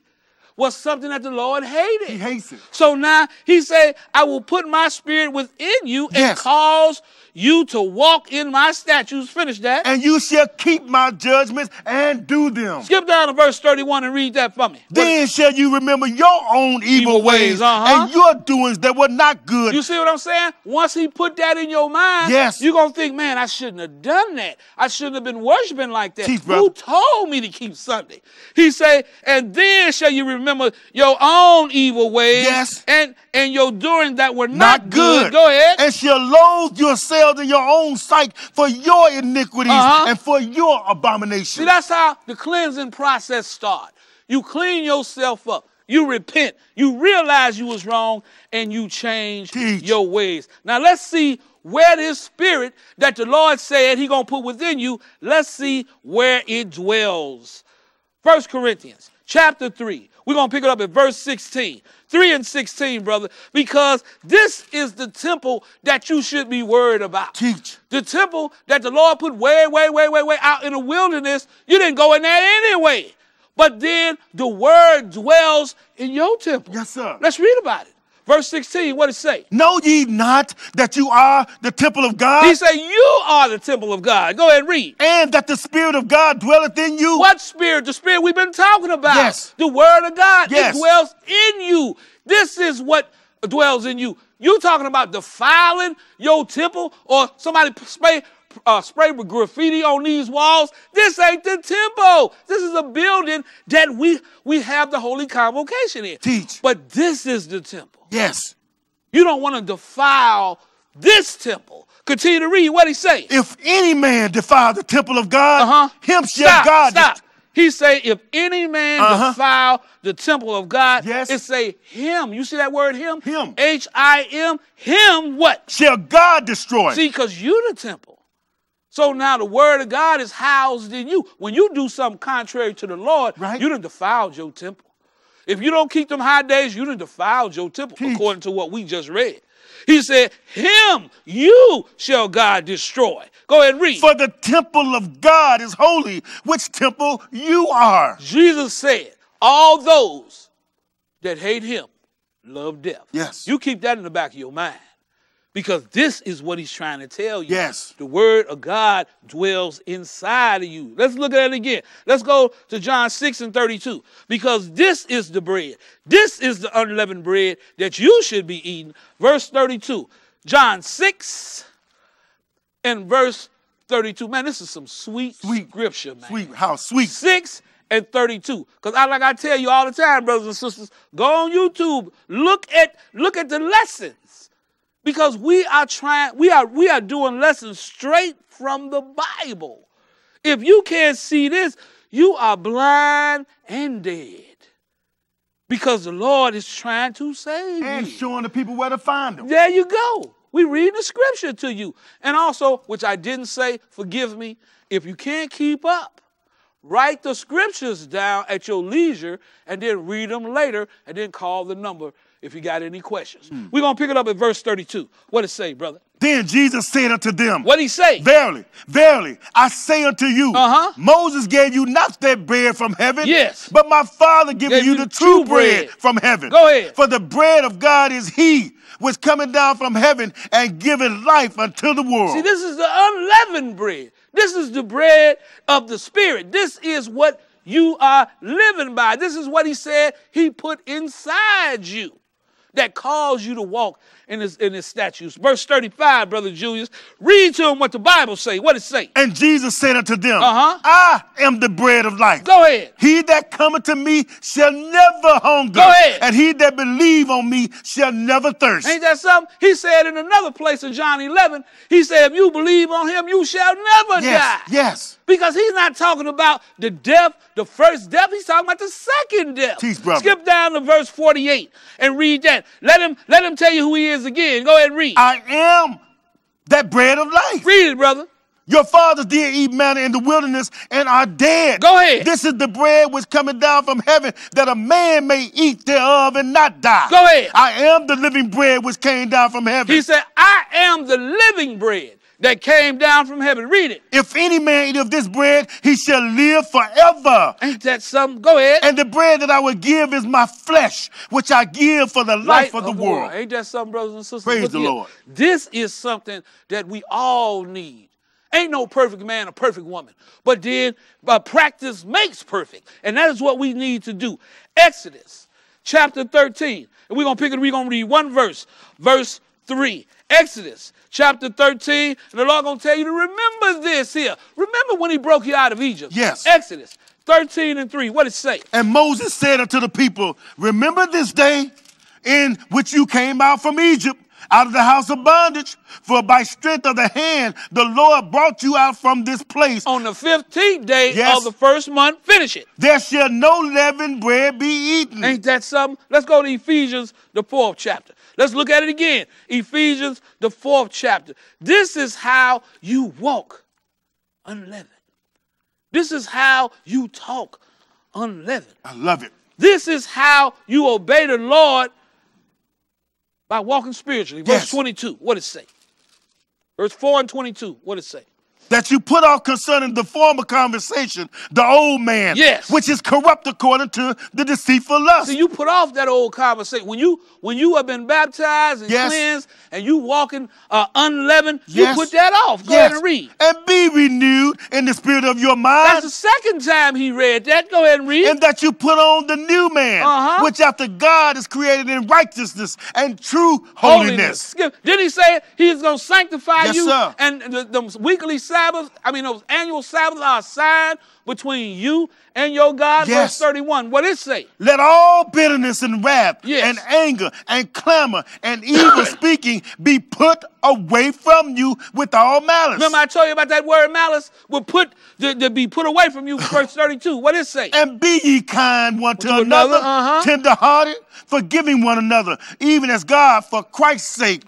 was something that the Lord hated. He hates it. So now he said, I will put my spirit within you and Yes. cause you to walk in my statutes. Finish that. and you shall keep my judgments and do them. Skip down to verse 31 and read that for me. What- Then shall you remember your own evil, Evil ways, ways uh-huh. and your doings that were not good. you see what I'm saying? Once he put that in your mind, Yes. you're going to think, man, I shouldn't have done that. I shouldn't have been worshiping like that. Teach, Who told me to keep Sunday? He say, and then shall you remember your own evil ways Yes. and, and your doings that were not, not good. Go ahead. And shall loathe yourselves in your own sight for your iniquities Uh-huh. and for your abominations. See, that's how the cleansing process starts. You clean yourself up. You repent. You realize you was wrong and you change Teach. your ways. Now let's see where this spirit that the Lord said he going to put within you, let's see where it dwells. First Corinthians chapter 3. We're going to pick it up at verse 16. 3 and 16, brother, because this is the temple that you should be worried about. Teach. The temple that the Lord put way, way, way, way, way out in the wilderness, you didn't go in there anyway. But then the word dwells in your temple. Yes, sir. Let's read about it. Verse 16, what it say? Know ye not that you are the temple of God, He say, You are the temple of God. Go ahead and read. and that the Spirit of God dwelleth in you? What spirit? The spirit we've been talking about. Yes. The word of God. Yes. It dwells in you. This is what dwells in you. You talking about defiling your temple or somebody spray, uh, spray with graffiti on these walls? This ain't the temple. This is a building that we, we have the holy convocation in. Teach. But this is the temple. Yes. You don't want to defile this temple. Continue to read what he say. If any man defile the temple of God, Uh-huh. him shall Stop, God. stop. He say, if any man Uh-huh. defile the temple of God, Yes. it say him. You see that word him? Him. H-I-M. Him what? Shall God destroy? See, because you the temple. So now the word of God is housed in you. When you do something contrary to the Lord, Right. you done defiled your temple. If you don't keep them high days, you done defiled your temple, Teach. according to what we just read. He said, Him you shall God destroy. Go ahead and read. For the temple of God is holy, which temple you are. Jesus said, All those that hate him love death. Yes. You keep that in the back of your mind. Because this is what he's trying to tell you. Yes. The word of God dwells inside of you. Let's look at it again. Let's go to John 6 and 32. Because this is the bread. This is the unleavened bread that you should be eating. Verse 32. John 6 and verse 32. Man, this is some sweet, Sweet. scripture, man. Sweet, how sweet. 6 and 32. Because I like I tell you all the time, brothers and sisters, go on YouTube, look at look at the lessons. Because we are trying, we are we are doing lessons straight from the Bible. If you can't see this, you are blind and dead. Because the Lord is trying to save And you. showing the people where to find them. There you go. We read the scripture to you. And also, which I didn't say, forgive me, if you can't keep up, write the scriptures down at your leisure and then read them later and then call the number if you got any questions. We're going to pick it up at verse 32. What it say, brother? Then Jesus said unto them, What'd he say? Verily, verily, I say unto you, Uh-huh. Moses gave you not that bread from heaven, Yes. but my Father giving Gave you you the true bread bread. from heaven. Go ahead. For the bread of God is He which coming down from heaven and giving life unto the world. See, this is the unleavened bread. This is the bread of the Spirit. This is what you are living by. This is what he said he put inside you that calls you to walk in his, in his statutes. Verse 35, Brother Julius, read to him what the Bible say. What it say? and Jesus said unto them, Uh-huh. I am the bread of life. Go ahead. He that cometh to me shall never hunger. Go ahead. And he that believe on me shall never thirst. Ain't that something? He said in another place in John 11, he said, if you believe on him, you shall never yes, die. yes. Because he's not talking about the death, the first death. He's talking about the second death. Teach, brother. Skip down to verse 48 and read that. Let him let him tell you who he is again. Go ahead and read. I am that bread of life. read it, brother. Your fathers did eat manna in the wilderness and are dead. Go ahead. This is the bread which cometh down from heaven, that a man may eat thereof and not die. Go ahead. I am the living bread which came down from heaven. He said, I am the living bread that came down from heaven. Read it. if any man eat of this bread, he shall live forever. Ain't that something? Go ahead. And the bread that I will give is my flesh, which I give for the life of the world. Ain't that something, brothers and sisters? Praise Look the here. Lord. This is something that we all need. Ain't no perfect man or perfect woman, but then uh, practice makes perfect, and that is what we need to do. Exodus chapter 13, and we're gonna pick it. We're gonna read one verse, verse three. Exodus chapter 13, and the Lord gonna tell you to remember this here. Remember when He broke you out of Egypt? Yes. Exodus 13 and 3. What it say? And Moses said unto the people, Remember this day in which you came out from Egypt, out of the house of bondage. For by strength of the hand the Lord brought you out from this place. On the 15th day Yes. of the first month, finish it. There shall no leavened bread be eaten. Ain't that something? Let's go to Ephesians, the fourth chapter. Let's look at it again. Ephesians, the fourth chapter. This is how you walk unleavened. This is how you talk unleavened. I love it. This is how you obey the Lord by walking spiritually. Verse Yes. 22, what it say? Verse 4 and 22, what it say? That you put off concerning the former conversation, the old man, Yes. which is corrupt according to the deceitful lust. So you put off that old conversation. When you when you have been baptized and Yes. cleansed and you walking uh, unleavened, Yes. you put that off. Go Yes. ahead and read. And be renewed in the spirit of your mind. That's the second time he read that. Go ahead and read. and that you put on the new man, Uh-huh. which after God is created in righteousness and true holiness. Skip. Didn't he say he's going to sanctify Yes, you? sir. And the, those weekly Sabbaths, I mean, those annual Sabbaths are a sign between you and your God. Yes. Verse 31. What it say? Let all bitterness and wrath Yes. and anger and clamor and evil [coughs] speaking be put away from you with all malice. Remember I told you about that word malice? Will put to, to be put away from you. [coughs] Verse 32. What it say? and be ye kind one to To another, another, uh-huh. tender-hearted, forgiving one another, even as God, for Christ's sake,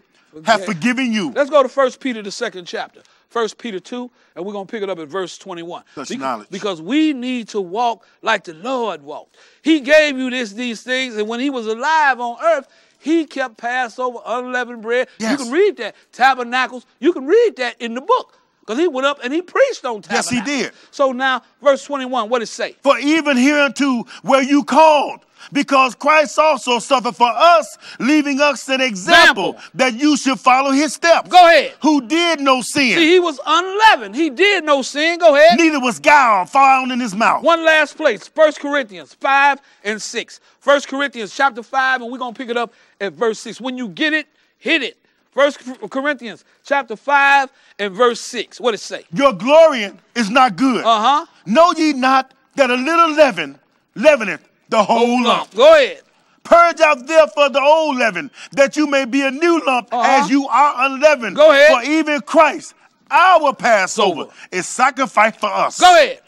hath Forget- forgiven you. Let's go to 1 Peter, the second chapter. 1 Peter 2, and we're going to pick it up at verse 21. Such Bec- knowledge. Because we need to walk like the Lord walked. He gave you this, these things, and when he was alive on earth, he kept Passover, unleavened bread. Yes. You can read that. Tabernacles, you can read that in the book. Because he went up and he preached on tabernacles. Yes, he did. So now, verse 21, what it say? For even hereunto were you called, because Christ also suffered for us, leaving us an example, Example. that you should follow his steps. Go ahead. Who did no sin, See, he was unleavened. He did no sin. Go ahead. neither was guile found in his mouth. One last place, 1 Corinthians 5 and 6. 1 Corinthians chapter 5, and we're going to pick it up at verse 6. When you get it, hit it. 1 Corinthians chapter 5 and verse 6. What it say? Your glorying is not good. Uh-huh. Know ye not that a little leaven leaveneth the whole lump? Go ahead. Purge out therefore the old leaven, that you may be a new lump Uh-huh. as you are unleavened. Go ahead. For even Christ, our Passover, Over. is sacrificed for us. Go ahead.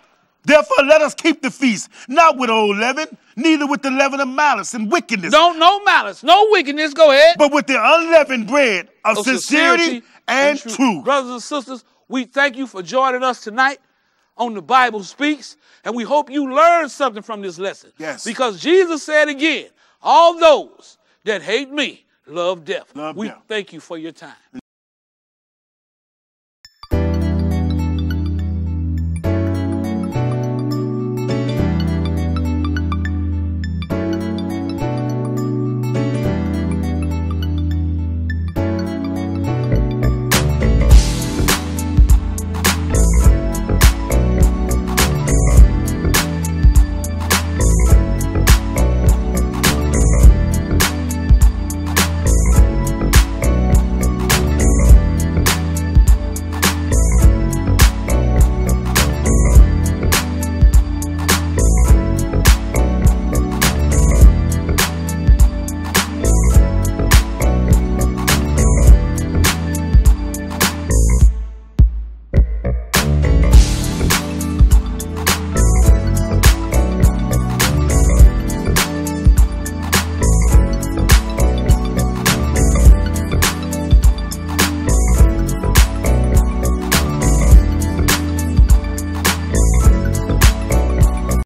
Therefore, let us keep the feast, not with old leaven, neither with the leaven of malice and wickedness, Don't no malice, no wickedness. Go ahead. but with the unleavened bread of Of sincerity, and, truth. Brothers and sisters, we thank you for joining us tonight on the Bible Speaks, and we hope you learned something from this lesson. Yes. Because Jesus said again, all those that hate me love death. Love we death. thank you for your time.